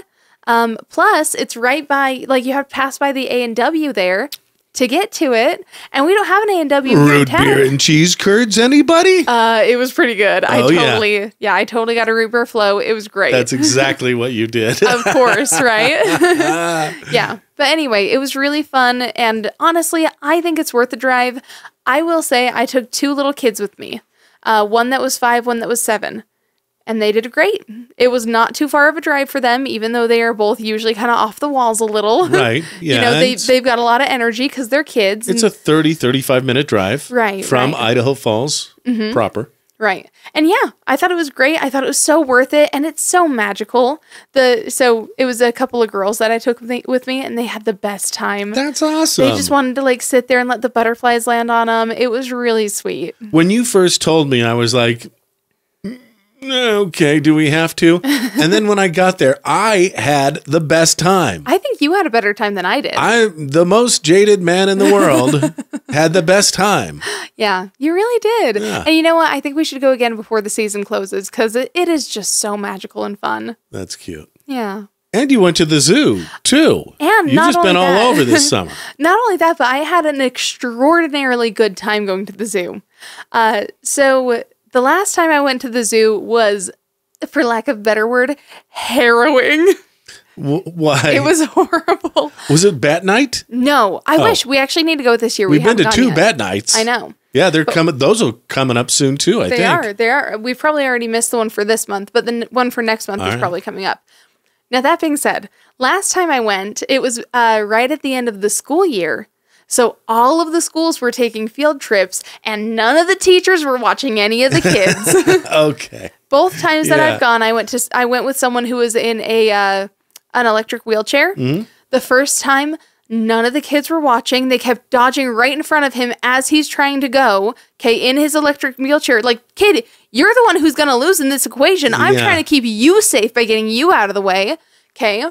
Um, plus, it's right by like you have to pass by the A and W there to get to it, and we don't have an A and W Root beer and cheese curds, anybody? Uh, it was pretty good. I Oh, yeah. totally, yeah. I totally got a root beer flow. It was great. That's exactly what you did. of course, right? yeah. But anyway, it was really fun. And honestly, I think it's worth the drive. I will say I took two little kids with me uh, one that was five, one that was seven. And they did great. It was not too far of a drive for them, even though they are both usually kind of off the walls a little. right. Yeah. you know, they, they've got a lot of energy because they're kids. it's and- a 30, 35 minute drive Right, from right. Mm-hmm. Idaho Falls proper. Right. And yeah, I thought it was great. I thought it was so worth it and it's so magical. The so it was a couple of girls that I took with me, and they had the best time. That's awesome. they just wanted to like sit there and let the butterflies land on them. It was really sweet. when you first told me, I was like, "Mm, okay, do we have to? and then when I got there, I had the best time. I think you had a better time than I did. I'm the most jaded man in the world, had the best time. yeah, you really did. Yeah. And you know what? I think we should go again before the season closes because it, it is just so magical and fun. That's cute. Yeah. And you went to the zoo too. And you've not just been only all over this summer. Not only that, but I had an extraordinarily good time going to the zoo. Uh, so the last time I went to the zoo was, for lack of a better word, harrowing. W- why? It was horrible. Was it bat night? No, I Oh. wish we actually need to go this year. We've we been to two yet. bat nights. I know. Yeah, they're coming. Those are coming up soon too. I They think. are. They are. We've probably already missed the one for this month, but the n- one for next month is right. probably coming up. Now, that being said, last time I went, it was uh, right at the end of the school year. So all of the schools were taking field trips, and none of the teachers were watching any of the kids. Okay. Both times that Yeah. I've gone, I went to I went with someone who was in a uh, an electric wheelchair. Mm-hmm. The first time, none of the kids were watching. They kept dodging right in front of him as he's trying to go. Okay, in his electric wheelchair. Like, kid, you're the one who's gonna lose in this equation. I'm Yeah. trying to keep you safe by getting you out of the way. Okay.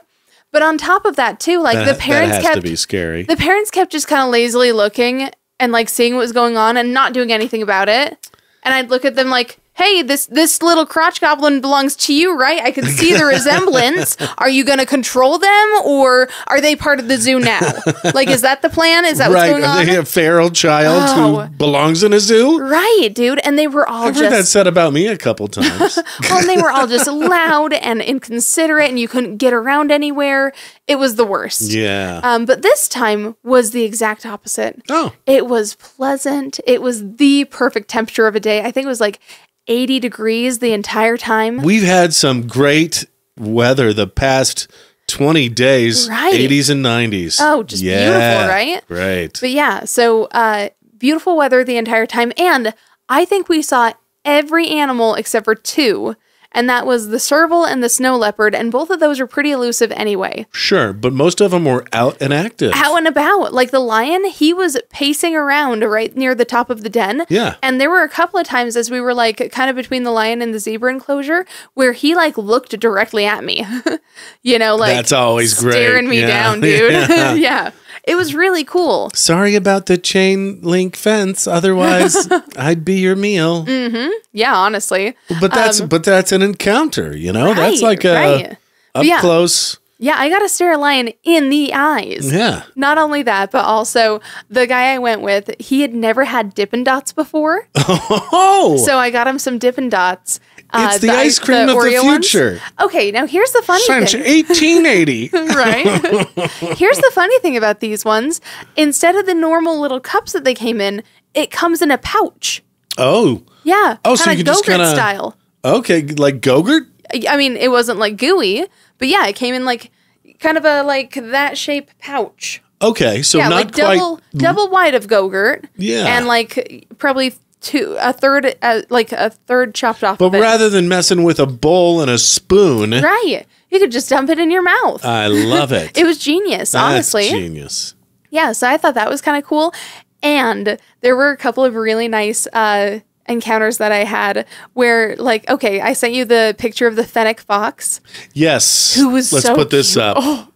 But on top of that, too, like That, the parents kept to be scary. the parents kept just kind of lazily looking and like seeing what was going on and not doing anything about it. And I'd look at them like, "Hey, this this little crotch goblin belongs to you, right? I can see the resemblance. Are you going to control them or are they part of the zoo now? Like is that the plan? Is that what's right? going Are on?" they a feral child Oh. who belongs in a zoo? Right, dude. And they were all I've heard that just said about me a couple times. well, and they were all just loud and inconsiderate and you couldn't get around anywhere. It was the worst. yeah. Um, but this time was the exact opposite. oh, It was pleasant. It was the perfect temperature of a day. I think it was like 80 degrees the entire time. we've had some great weather the past 20 days, Right. 80s and 90s. Oh, just beautiful, right? Right. But yeah, so uh, beautiful weather the entire time. And I think we saw every animal except for two. And that was the serval and the snow leopard, and both of those are pretty elusive anyway. Sure, but most of them were out and active. Out and about. Like the lion, he was pacing around right near the top of the den. Yeah. And there were a couple of times as we were like kind of between the lion and the zebra enclosure where he like looked directly at me. you know, like That's always great. staring me Yeah. down, dude. Yeah. yeah. It was really cool. Sorry about the chain link fence. Otherwise, I'd be your meal. Yeah, honestly. But that's but that's an encounter. You know, that's Um, like a right. up Yeah. close. Yeah, I got to stare a lion in the eyes. Yeah. Not only that, but also the guy I went with, he had never had Dippin' Dots before. Oh, So I got him some Dippin' Dots. Uh, it's the, ice cream of the Oreo ones. future Okay, now here's the funny since thing. 1880. right? Here's the funny thing about these ones. Instead of the normal little cups that they came in, it comes in a pouch. oh, Yeah. Oh, so you just kinda- style. okay, like Gogurt. I mean, it wasn't like gooey, but yeah, it came in like kind of a like that shape pouch. Okay, so yeah, not like quite. double double wide of Go-Gurt. Yeah. And like probably two a third uh, like a third chopped off But of rather than messing with a bowl and a spoon, right. You could just dump it in your mouth. I love it. it was genius, That's honestly. genius. Yeah, so I thought that was kind of cool. And there were a couple of really nice uh, encounters that I had where, like, okay, I sent you the picture of the fennec fox. Yes. Who was Let's so put this cute. up. Oh.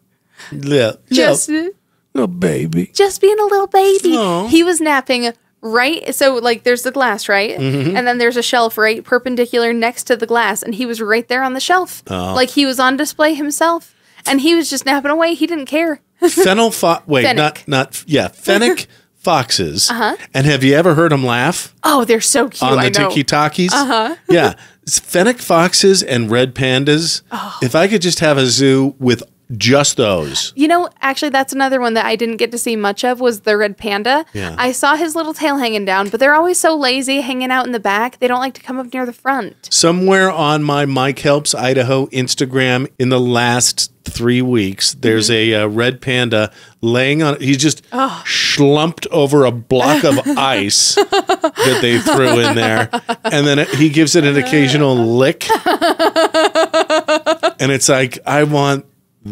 Yeah, Just, little, little baby. just being a little baby. Aw. He was napping right. So, like, there's the glass, right? Mm-hmm. And then there's a shelf right perpendicular next to the glass. And he was right there on the shelf. Oh. Like, he was on display himself. And he was just napping away. He didn't care. Fennel fo- Wait, Fennec. not not yeah, fennec foxes. Uh-huh. And have you ever heard them laugh Oh, they're so cute. on the tiki talkies? Uh-huh. yeah, fennec foxes and red pandas. Oh. If I could just have a zoo with just those. You know, actually, that's another one that I didn't get to see much of was the red panda. Yeah. I saw his little tail hanging down, but they're always so lazy hanging out in the back. They don't like to come up near the front. Somewhere on my Mike Helps Idaho Instagram in the last three weeks, there's Mm-hmm. a uh, red panda laying on. He's just Oh. slumped over a block of ice that they threw in there, and then it, he gives it an occasional lick, and it's like I want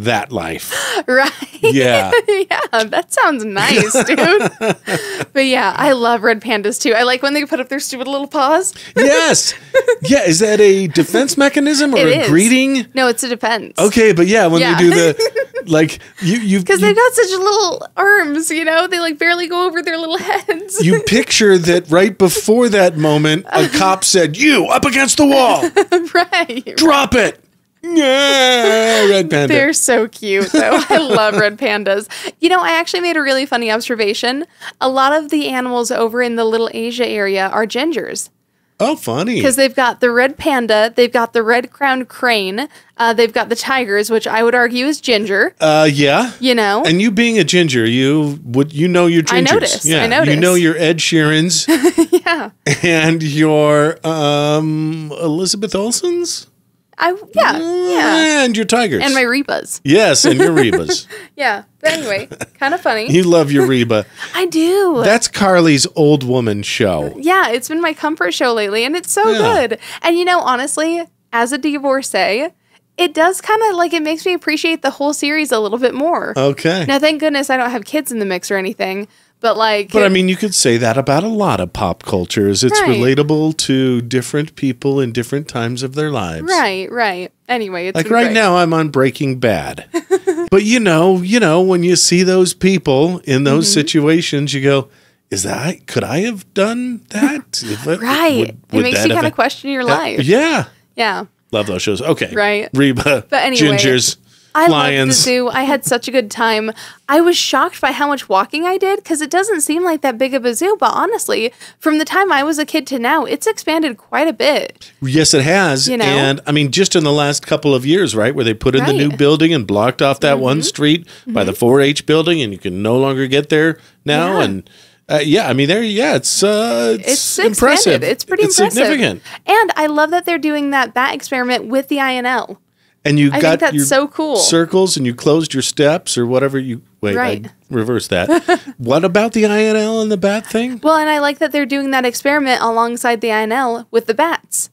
that life. Right? Yeah, yeah, that sounds nice, dude. but yeah, I love red pandas too. I like when they put up their stupid little paws. yes, yeah. Is that a defense mechanism or It a is. greeting? No, it's a defense. Okay, but yeah, when Yeah. they do the like you you Because they've got such little arms, you know? They like barely go over their little heads. you picture that right before that moment, a cop said, "You up against the wall, right. drop it." Yeah, red panda. They're so cute, though. I love red pandas. You know, I actually made a really funny observation. A lot of the animals over in the Little Asia area are gingers oh, funny. because they've got the red panda, they've got the red crowned crane, uh, they've got the tigers, which I would argue is ginger. Uh, yeah. You know, And you being a ginger, you would you know your I gingers. noticed, I Yeah, you know your Ed Sheerans yeah, and your um Elizabeth Olsen's I yeah yeah, and your tigers and my rebas. yes, and your Rebas. Yeah, but anyway, kind of funny. you love your Reba. I do. That's Karley's old woman show. Yeah, it's been my comfort show lately, and it's so Yeah. good. And you know, honestly, as a divorcee, it does kind of like it makes me appreciate the whole series a little bit more. Okay. Now, thank goodness I don't have kids in the mix or anything, but like, But I mean, you could say that about a lot of pop cultures. It's Right. relatable to different people in different times of their lives. right, right. Anyway, it's Like right great. now, I'm on Breaking Bad. but you know, you know, when you see those people in those Mm-hmm. situations, you go, "Is that? Could I have done that? It- right. would- it would makes that you kind of question your life. Yeah, Yeah. love those shows. Okay, Right. Reba, But anyway, gingers, I loved the zoo. I had such a good time. I was shocked by how much walking I did because it doesn't seem like that big of a zoo. But honestly, from the time I was a kid to now, it's expanded quite a bit. Yes, it has. You know? And I mean, just in the last couple of years, right, where they put in the new Mm-hmm. building and blocked off that one street by the 4-H building, and you can no longer get there now. Yeah. And uh, yeah, I mean, there, yeah, it's uh, it's, It's impressive. Expanded. It's pretty it's impressive. significant. And I love that they're doing that bat experiment with the INL. And you I got that's your so cool. circles, and you closed your steps or whatever you. Wait, Right. I reverse that. what about the INL and the bat thing? Well, and I like that they're doing that experiment alongside the INL with the bats.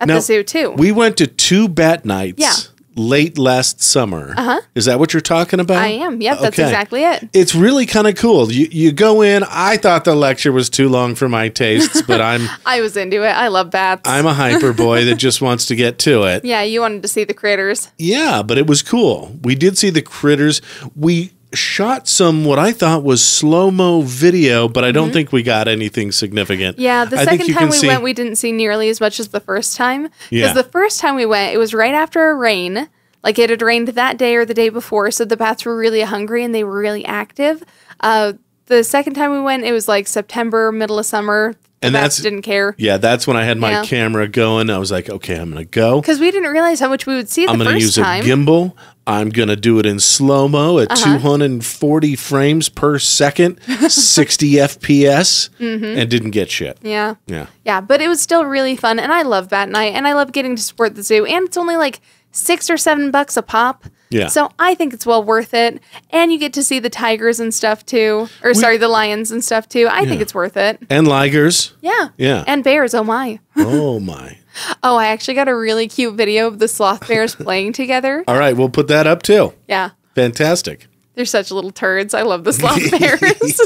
at Now, the zoo too. We went to two bat nights Yeah. Late last summer. Uh-huh. Is that what you're talking about? I am. Yep, that's Okay. exactly it. It's really kind of cool. You you go in. I thought the lecture was too long for my tastes, but I'm I was into it. I love bats. I'm a hyper boy that just wants to get to it. yeah, you wanted to see the critters. Yeah, but it was cool. We did see the critters. We shot some what I thought was slow mo video, but I don't think we got anything significant. Yeah, the I second time we see- went, we didn't see nearly as much as the first time. Yeah. Because the first time we went, it was right after a rain. Like it had rained that day or the day before, so the bats were really hungry and they were really active. Uh, the second time we went, it was like September, middle of summer. And that's- didn't care Yeah, that's when I had my Yeah. camera going. I was like, okay, I'm gonna go. because we didn't realize how much we would see the I'm going to first use time. a gimbal. I'm going to do it in slow mo at Uh-huh. 240 frames per second, 60 FPS, Mm-hmm. and didn't get shit. yeah. Yeah. Yeah, but it was still really fun, and I love Bat Night, and I love getting to support the zoo, and it's only like six or seven bucks a pop. Yeah. So I think it's well worth it, and you get to see the tigers and stuff too, or sorry, the lions and stuff too. I think it's worth it. And ligers. Yeah. Yeah. And bears. Oh my. oh my. Oh, I actually got a really cute video of the sloth bears playing together. All right, we'll put that up too. Yeah. Fantastic. They're such little turds. I love the sloth bears.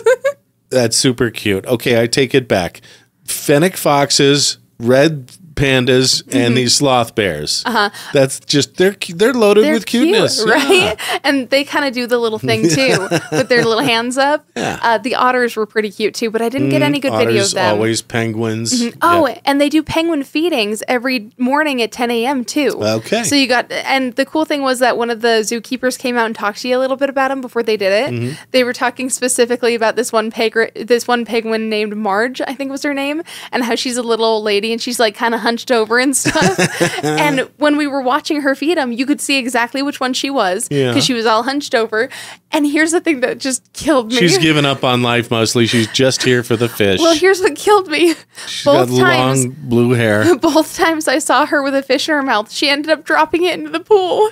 That's super cute. Okay, I take it back. Fennec foxes, red pandas, Mm-hmm. and these sloth bears. Uh-huh. That's just they're they're loaded They're with cuteness, cute, Yeah. right? And they kind of do the little thing too, with their little hands up. Yeah. Uh, the otters were pretty cute too, but I didn't get any good video of them. always penguins. Oh, Yeah. and they do penguin feedings every morning at 10 a.m. too. Okay. So you got, and the cool thing was that one of the zookeepers came out and talked to you a little bit about them before they did it. Mm-hmm. They were talking specifically about this one peg, this one penguin named Marge, I think was her name, and how she's a little old lady and she's like kind of hunched over and stuff. and when we were watching her feed them, you could see exactly which one she was because Yeah. she was all hunched over. And here's the thing that just killed me. She's given up on life mostly. She's just here for the fish. well, here's what killed me. She's Both got times, long blue hair. both times I saw her with a fish in her mouth, she ended up dropping it into the pool.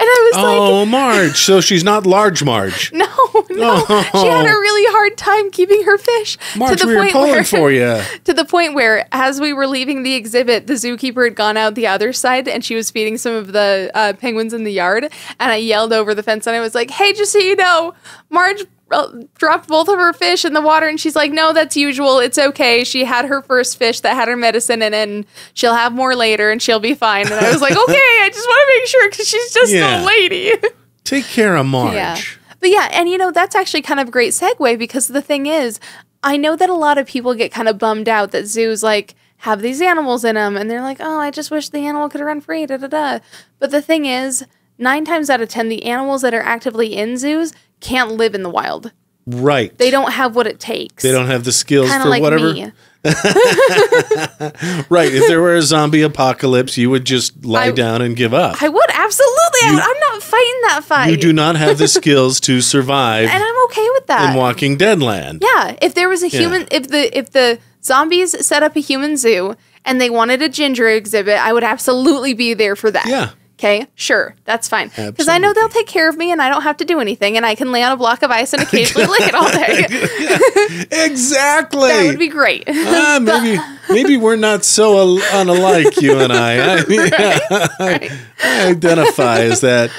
And I was Oh, Marge. So she's not large Marge. like, no, no. She had a really hard time keeping her fish. Marge, to the we were point pulling where, for you. To the point where, as we were leaving the exhibit, the zookeeper had gone out the other side and she was feeding some of the uh, penguins in the yard. And I yelled over the fence and I was like, hey, just so you know, Marge Uh, dropped both of her fish in the water. And she's like, no, that's usual. It's okay. She had her first fish that had her medicine in it and she'll have more later and she'll be fine. And I was like, okay, I just want to make sure because she's just Yeah. a lady. Take care of Marge. Yeah. But yeah, and you know, that's actually kind of a great segue because the thing is, I know that a lot of people get kind of bummed out that zoos like have these animals in them and they're like, oh, I just wish the animal could run free, da da da. But the thing is, nine times out of 10, the animals that are actively in zoos can't live in the wild. Right. They don't have what it takes. They don't have the skills Kind for like whatever. me. Right. If there were a zombie apocalypse, you would just lie I- down and give up. I would absolutely. I, I'm not fighting that fight. you do not have the skills to survive and I'm okay with that. in Walking Dead land. Yeah, if there was a human, if the if the zombies set up a human zoo and they wanted a ginger exhibit, I would absolutely be there for that. Yeah. Okay, sure, that's fine. Because I know they'll take care of me and I don't have to do anything and I can lay on a block of ice and occasionally lick it all day. Exactly. that would be great. Ah, maybe maybe we're not so unalike, you and I. I, mean, I identify as that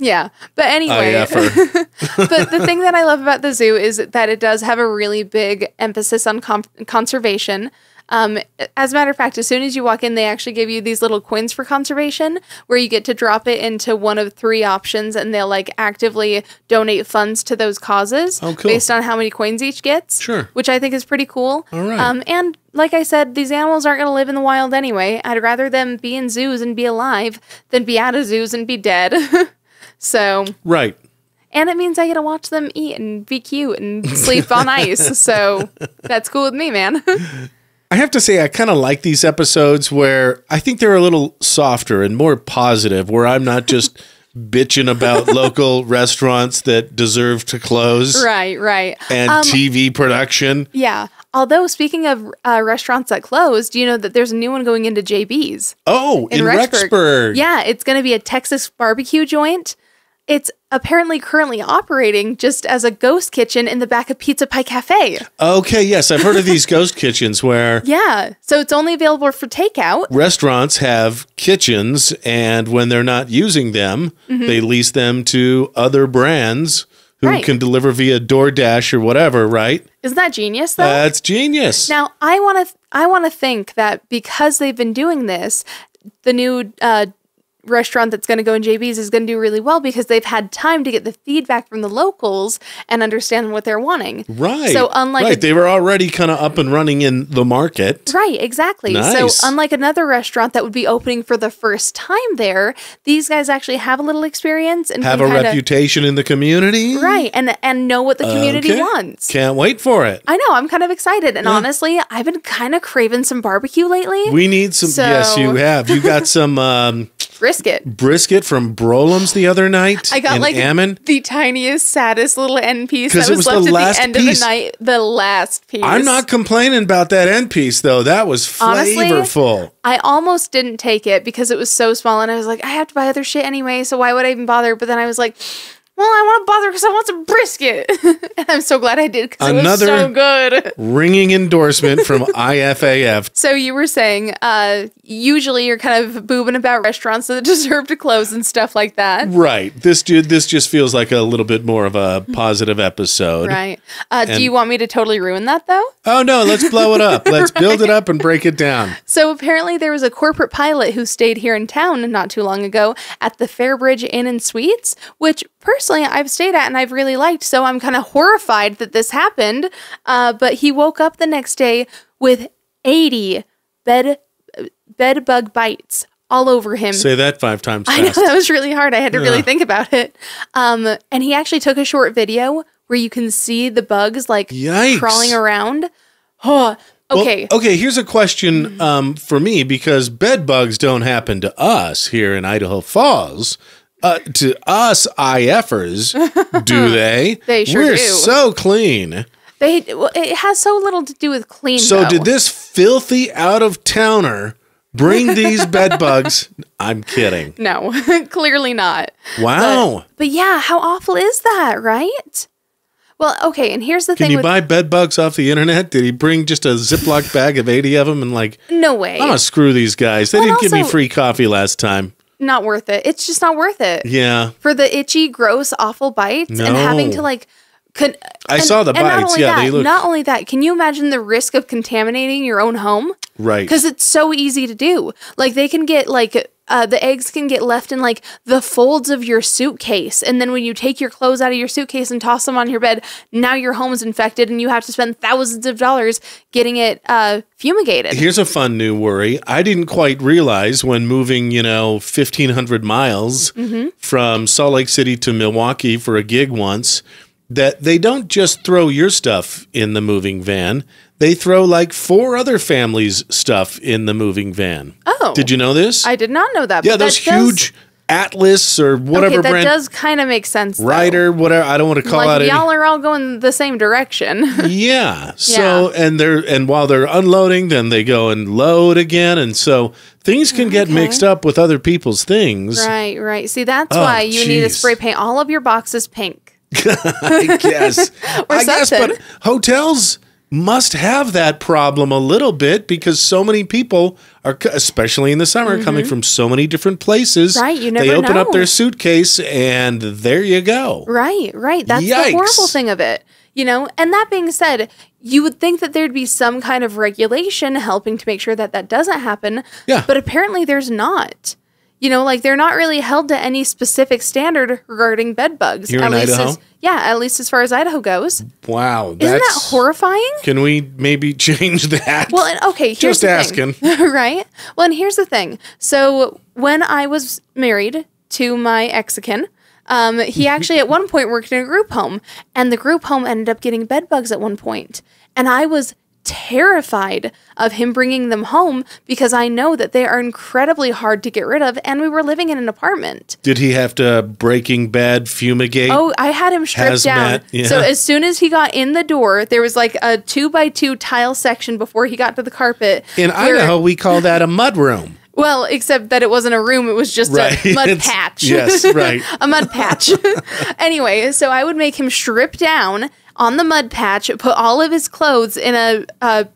yeah. But anyway, but the thing that I love about the zoo is that it does have a really big emphasis on conservation. Um, as a matter of fact, as soon as you walk in, they actually give you these little coins for conservation where you get to drop it into one of three options and they'll like actively donate funds to those causes Oh, cool. based on how many coins each gets. Sure. Which I think is pretty cool. All right. Um, and like I said, these animals aren't going to live in the wild anyway. I'd rather them be in zoos and be alive than be out of zoos and be dead. so Right. and it means I get to watch them eat and be cute and sleep on ice. So that's cool with me, man. I have to say, I kind of like these episodes where I think they're a little softer and more positive, where I'm not just bitching about local restaurants that deserve to close right, right. and Um, TV production. Yeah. Although, speaking of uh, restaurants that closed, do you know that there's a new one going into JB's Oh, in, Rexburg. Yeah, it's going to be a Texas barbecue joint. It's apparently currently operating just as a ghost kitchen in the back of Pizza Pie Cafe. Okay, yes, I've heard of these ghost kitchens where Yeah. So it's only available for takeout. restaurants have kitchens and when they're not using them, they lease them to other brands who Mm-hmm. Right. can deliver via DoorDash or whatever, right? Isn't that genius though? That's genius. Now, I want to I want to think that because they've been doing this, the new uh, restaurant that's going to go in JB's is going to do really well because they've had time to get the feedback from the locals and understand what they're wanting. right. So unlike right, they were already kind of up and running in the market. Right, exactly. Nice. So, unlike another restaurant that would be opening for the first time there, these guys actually have a little experience and Have a kinda- reputation in the community. right, and and know what the community Okay. wants. Can't wait for it. I know. I'm kind of excited, and honestly, I've been kind of craving some barbecue lately. We need some. So- yes, you have. You got some um, Brisket. brisket from Broulim's the other night. I got in like Ammon. the tiniest, saddest little end piece that it was, was left the at last the end piece. of the night. The last piece. I'm not complaining about that end piece though. That was Honestly, flavorful. I almost didn't take it because it was so small, and I was like, I have to buy other shit anyway, so why would I even bother? But then I was like, well, I want to bother because I want some brisket, and I'm so glad I did because it was Another- so good. Ringing endorsement from IFAF. So you were saying, uh, usually you're kind of boobing about restaurants that deserve to close and stuff like that. Right. This dude. This just feels like a little bit more of a positive episode. Right. Uh, And- do you want me to totally ruin that though? Oh no, let's blow it up. Let's build it up and break it down. So apparently there was a corporate pilot who stayed here in town not too long ago at the Fairbridge Inn and Suites, which personally I've stayed at and I've really liked. So I'm kind of horrified that this happened. Uh, but he woke up the next day with 80 bed bed bug bites all over him. Say that five times I know that was really hard. I had to really think about it. Um, and he actually took a short video where you can see the bugs like Yikes. crawling around. Oh, Well, okay. okay. Here's a question um, for me because bed bugs don't happen to us here in Idaho Falls. Uh, to us IFers, do they? They sure We're do. so clean. They well, it has so little to do with clean. So though. did this filthy out of towner bring these bed bugs? I'm kidding. No, clearly not. Wow. But yeah, how awful is that, right? Well, okay, and here's the Can thing Can you buy bed bugs off the internet? Did he bring just a Ziploc bag of 80 of them and like, no way, I'm gonna screw these guys. They Well, didn't give me free coffee last time. Not worth it. It's just not worth it Yeah. for the itchy, gross, awful bites and having to like. Con- I and- saw the bites. Yeah, that, they look- Not only that, can you imagine the risk of contaminating your own home? Right. Because it's so easy to do. Like they can get like uh, the eggs can get left in like the folds of your suitcase, and then when you take your clothes out of your suitcase and toss them on your bed, now your home's infected, and you have to spend thousands of dollars getting it uh, fumigated. Here's a fun new worry. I didn't quite realize when moving, you know, 1,500 miles Mm-hmm. from Salt Lake City to Milwaukee for a gig once that they don't just throw your stuff in the moving van. They throw like four other families' stuff in the moving van. Oh. Did you know this? I did not know that. yeah, those that does- huge Atlas or whatever okay, that brand. does kind of make sense. Ryder, whatever. I don't want to call out Like any. y'all are all going the same direction. Yeah. So and they're and while they're unloading, then they go and load again, and so things can get Okay. mixed up with other people's things. right, right. See, that's Oh, why ah, you need to spray paint all of your boxes pink. I guess. I guess, but hotels must have that problem a little bit because so many people are, especially in the summer, mm-hmm. coming from so many different places. Right, you They never open up their suitcase, and there you go. Right, right. That's Yikes. the horrible thing of it. You know, and that being said, you would think that there'd be some kind of regulation helping to make sure that that doesn't happen. Yeah. But apparently there's not. You know, like they're not really held to any specific standard regarding bed bugs. Here at in least Idaho? As, yeah, at least as far as Idaho goes. Wow, Isn't that horrifying? Can we maybe change that? Well, and okay, here's Just asking. right? Well, and here's the thing. So when I was married to my exican, um, he actually at one point worked in a group home, and the group home ended up getting bed bugs at one point, and I was terrified of him bringing them home because I know that they are incredibly hard to get rid of, and we were living in an apartment. Did he have to Breaking Bad fumigate? Oh, I had him stripped down. Yeah. So as soon as he got in the door, there was like a two by two tile section before he got to the carpet. in where- Idaho, we call that a mud room. Well, except that it wasn't a room; it was just Right. a mud It's- patch. yes, right. a mud patch. anyway, so I would make him strip down on the mud patch, put all of his clothes in a, a,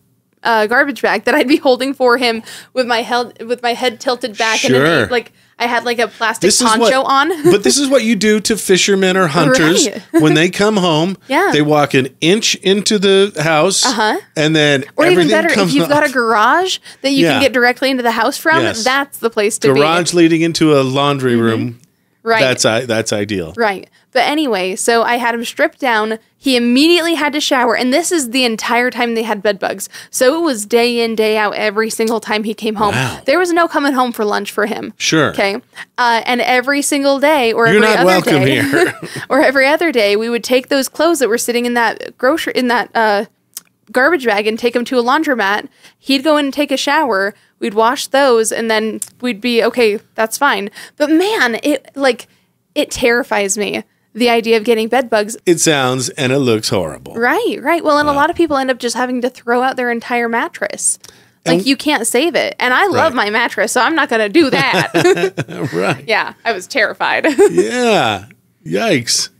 a garbage bag that I'd be holding for him with my head with my head tilted back and Sure. an, like I had like a plastic This poncho what, on. but this is what you do to fishermen or hunters Right. when they come home. Yeah. they walk an inch into the house, Uh-huh. and then Or everything even better, comes if you've got a garage that you Yeah. can get directly into the house from, Yes. that's the place to be. garage leading into a laundry room. Right. That's i- that's ideal. Right. But anyway, so I had him stripped down. He immediately had to shower. And this is the entire time they had bed bugs. So it was day in, day out every single time he came home. Wow. There was no coming home for lunch for him. Sure. Okay. Uh, and every single day or You're every not other welcome day, here. or every other day, we would take those clothes that were sitting in that grocery, in that, uh, garbage bag and take them to a laundromat. He'd go in and take a shower. We'd wash those and then we'd be okay, that's fine. But man, it like it terrifies me the idea of getting bed bugs. It sounds and it looks horrible. Right, right. Well, and a lot of people end up just having to throw out their entire mattress. Like And- you can't save it. And I love Right. my mattress, so I'm not going to do that. Right. yeah, I was terrified. Yeah. Yikes.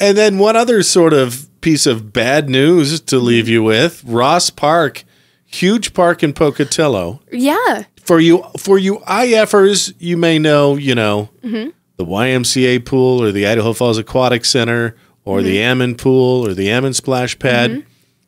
And then one other sort of piece of bad news to leave you with Ross Park, huge park in Pocatello. yeah. For you for you IFers, you may know, you know, Mm-hmm. the YMCA pool or the Idaho Falls Aquatic Center or the Mm-hmm. Ammon pool or the Ammon splash pad.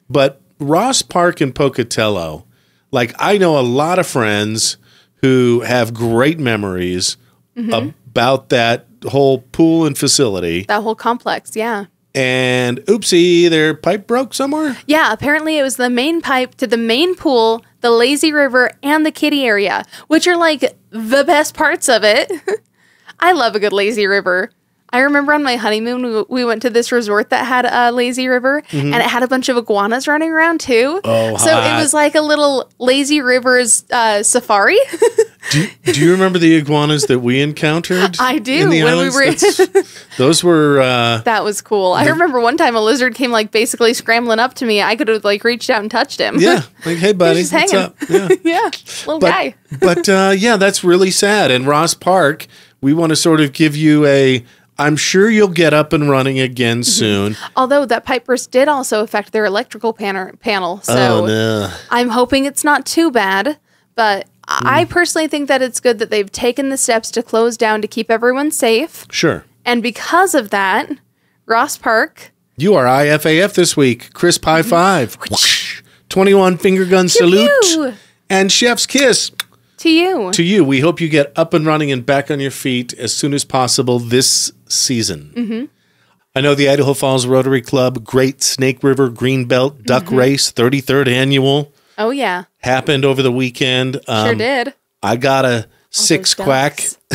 But Ross Park in Pocatello, like I know a lot of friends who have great memories Mm-hmm. about that whole pool and facility. That whole complex, yeah. And oopsie, their pipe broke somewhere. Yeah, apparently it was the main pipe to the main pool, the lazy river, and the kitty area, which are like the best parts of it. I love a good lazy river. I remember on my honeymoon, we, we went to this resort that had a lazy river and it had a bunch of iguanas running around too. Mm-hmm. Oh, so hot. it was like a little lazy rivers uh, safari. Do, do you remember the iguanas that we encountered? I do, when we islands? were- That's- those were uh, that was cool. I remember one time a lizard came like basically scrambling up to me. I could have like reached out and touched him. yeah, like hey buddy, just what's hanging. up? Yeah. yeah, little but guy. but uh, yeah, that's really sad. And Ross Park, we want to sort of give you a. I'm sure you'll get up and running again Mm-hmm. soon. Although that pipe burst did also affect their electrical panel, panel. so oh no! I'm hoping it's not too bad. But Hmm. I personally think that it's good that they've taken the steps to close down to keep everyone safe. Sure. And because of that, Ross Park, You are IFAF this week. Crisp high five. 21 finger gun salute. pew. And chef's kiss to you. to you. We hope you get up and running and back on your feet as soon as possible this season. Mm-hmm. I know the Idaho Falls Rotary Club Great Snake River Greenbelt Duck Mm-hmm. Race 33rd annual oh yeah, happened over the weekend. Um, sure did. I got a six quack.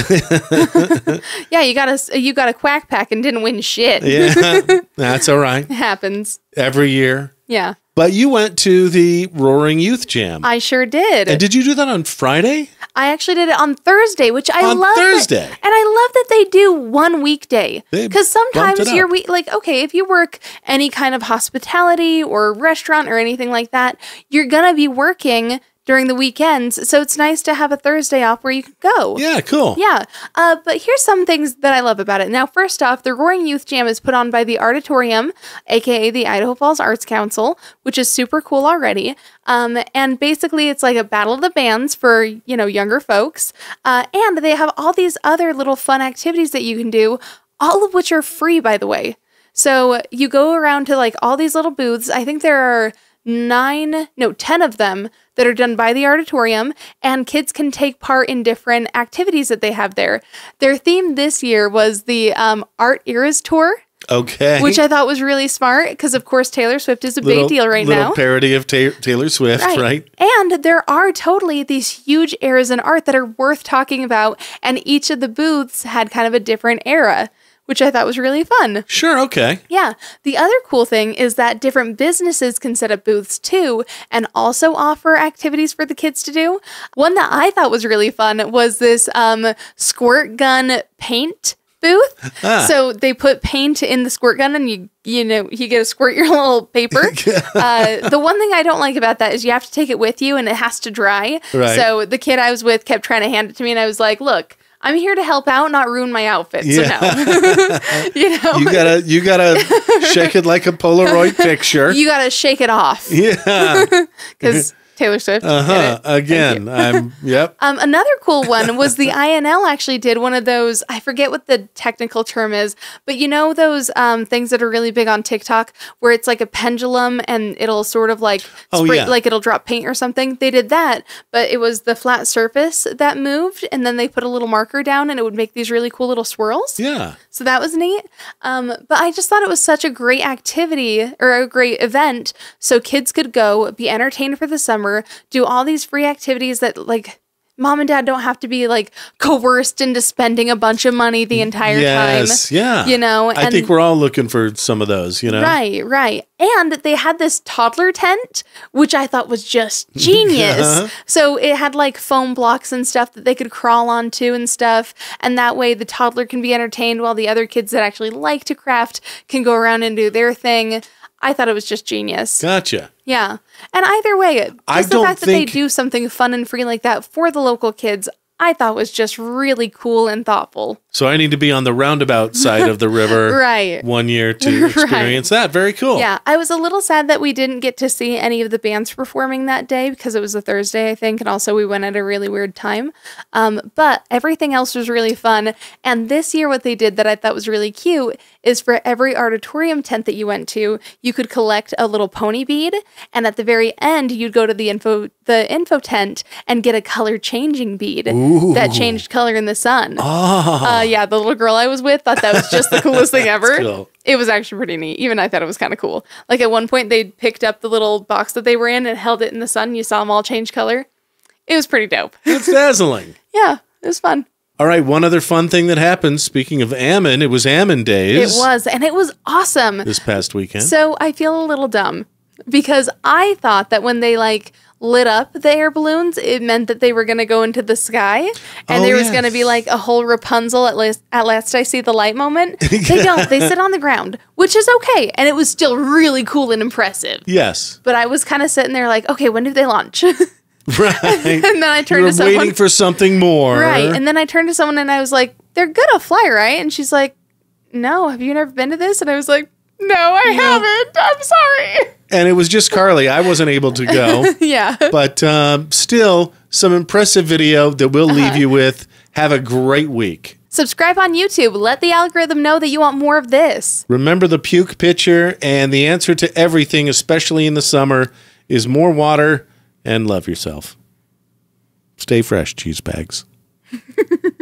Yeah, you got a you got a quack pack and didn't win shit. Yeah, that's all right. It happens. Every year. Yeah, But you went to the Roaring Youth Jam. I sure did. and did you do that on Friday? I actually did it on Thursday, which I On love. that- Thursday? and I love that they do one weekday because sometimes you're we like okay if you work any kind of hospitality or restaurant or anything like that, you're gonna be working during the weekends. So it's nice to have a Thursday off where you can go. Yeah, cool. Yeah, uh, but here's some things that I love about it. Now, first off, the Roaring Youth Jam is put on by the ARTitorium, aka the Idaho Falls Arts Council, which is super cool already. Um, and basically, it's like a battle of the bands for you know younger folks, uh, and they have all these other little fun activities that you can do, all of which are free, by the way. So you go around to like all these little booths. I think there are nine, no, 10 of them that are done by the ARTitorium, and kids can take part in different activities that they have there. Their theme this year was the um, Art Eras Tour, Okay. which I thought was really smart because, of course, Taylor Swift is a little, big deal right little now. parody of Ta- Taylor Swift, right? And there are totally these huge eras in art that are worth talking about, and each of the booths had kind of a different era, which I thought was really fun. Sure, okay. Yeah. The other cool thing is that different businesses can set up booths too and also offer activities for the kids to do. One that I thought was really fun was this um, squirt gun paint booth. Ah. So they put paint in the squirt gun, and you you know you get to squirt your little paper. uh, the one thing I don't like about that is you have to take it with you, and it has to dry. Right. So the kid I was with kept trying to hand it to me, and I was like, "Look, I'm here to help out, not ruin my outfit." So Yeah. no, you know, You gotta you gotta shake it like a Polaroid picture. you got to shake it off yeah. because Taylor Swift. Uh huh. Again, I'm. Yep. Um, another cool one was the INL actually did one of those. I forget what the technical term is, but you know those um, things that are really big on TikTok, where it's like a pendulum and it'll sort of like Oh, spray, yeah. like it'll drop paint or something. They did that, but it was the flat surface that moved, and then they put a little marker down, and it would make these really cool little swirls. Yeah. So that was neat. Um, but I just thought it was such a great activity or a great event. So kids could go, be entertained for the summer, do all these free activities that like mom and dad don't have to be like coerced into spending a bunch of money the entire Yes. time. Yeah. You know, I think we're all looking for some of those. You know. Right, right. And they had this toddler tent, which I thought was just genius. Uh-huh. So it had like foam blocks and stuff that they could crawl onto and stuff. And that way the toddler can be entertained while the other kids that actually like to craft can go around and do their thing. I thought it was just genius. Gotcha. Yeah. And either way, just I the fact that they do something fun and free like that for the local kids, I thought was just really cool and thoughtful. So I need to be on the roundabout side of the river Right. one year to Right. experience that. Very cool. Yeah, I was a little sad that we didn't get to see any of the bands performing that day because it was a Thursday, I think, and also we went at a really weird time. Um, but everything else was really fun. And this year, what they did that I thought was really cute is for every ARTitorium tent that you went to, you could collect a little pony bead, and at the very end, you'd go to the info the info tent and get a color changing bead that changed color in the sun. Oh. Uh, Uh, yeah, the little girl I was with thought that was just the coolest thing ever. cool. It was actually pretty neat. Even I thought it was kind of cool. Like at one point, they picked up the little box that they were in and held it in the sun. You saw them all change color. It was pretty dope. It's dazzling. yeah, it was fun. All right. One other fun thing that happened. Speaking of Ammon, it was Ammon days. It was, and it was awesome. this past weekend. So I feel a little dumb because I thought that when they like lit up the air balloons, it meant that they were going to go into the sky and Oh, there was going to be like a whole Rapunzel at least at last I see the light moment. They don't. They sit on the ground, which is okay, and it was still really cool and impressive. yes. But I was kind of sitting there like, okay, when do they launch? Right. and then I turned to someone. waiting for something more. right. And then I turned to someone and I was like, they're gonna fly, right? And she's like, no, have you never been to this? And I was like, no, I haven't. I'm sorry. And it was just Karley. I wasn't able to go. yeah. but um, still, some impressive video that we'll leave Uh-huh. you with. Have a great week. Subscribe on YouTube. Let the algorithm know that you want more of this. Remember the puke pitcher, and the answer to everything, especially in the summer, is more water and love yourself. Stay fresh, cheese bags.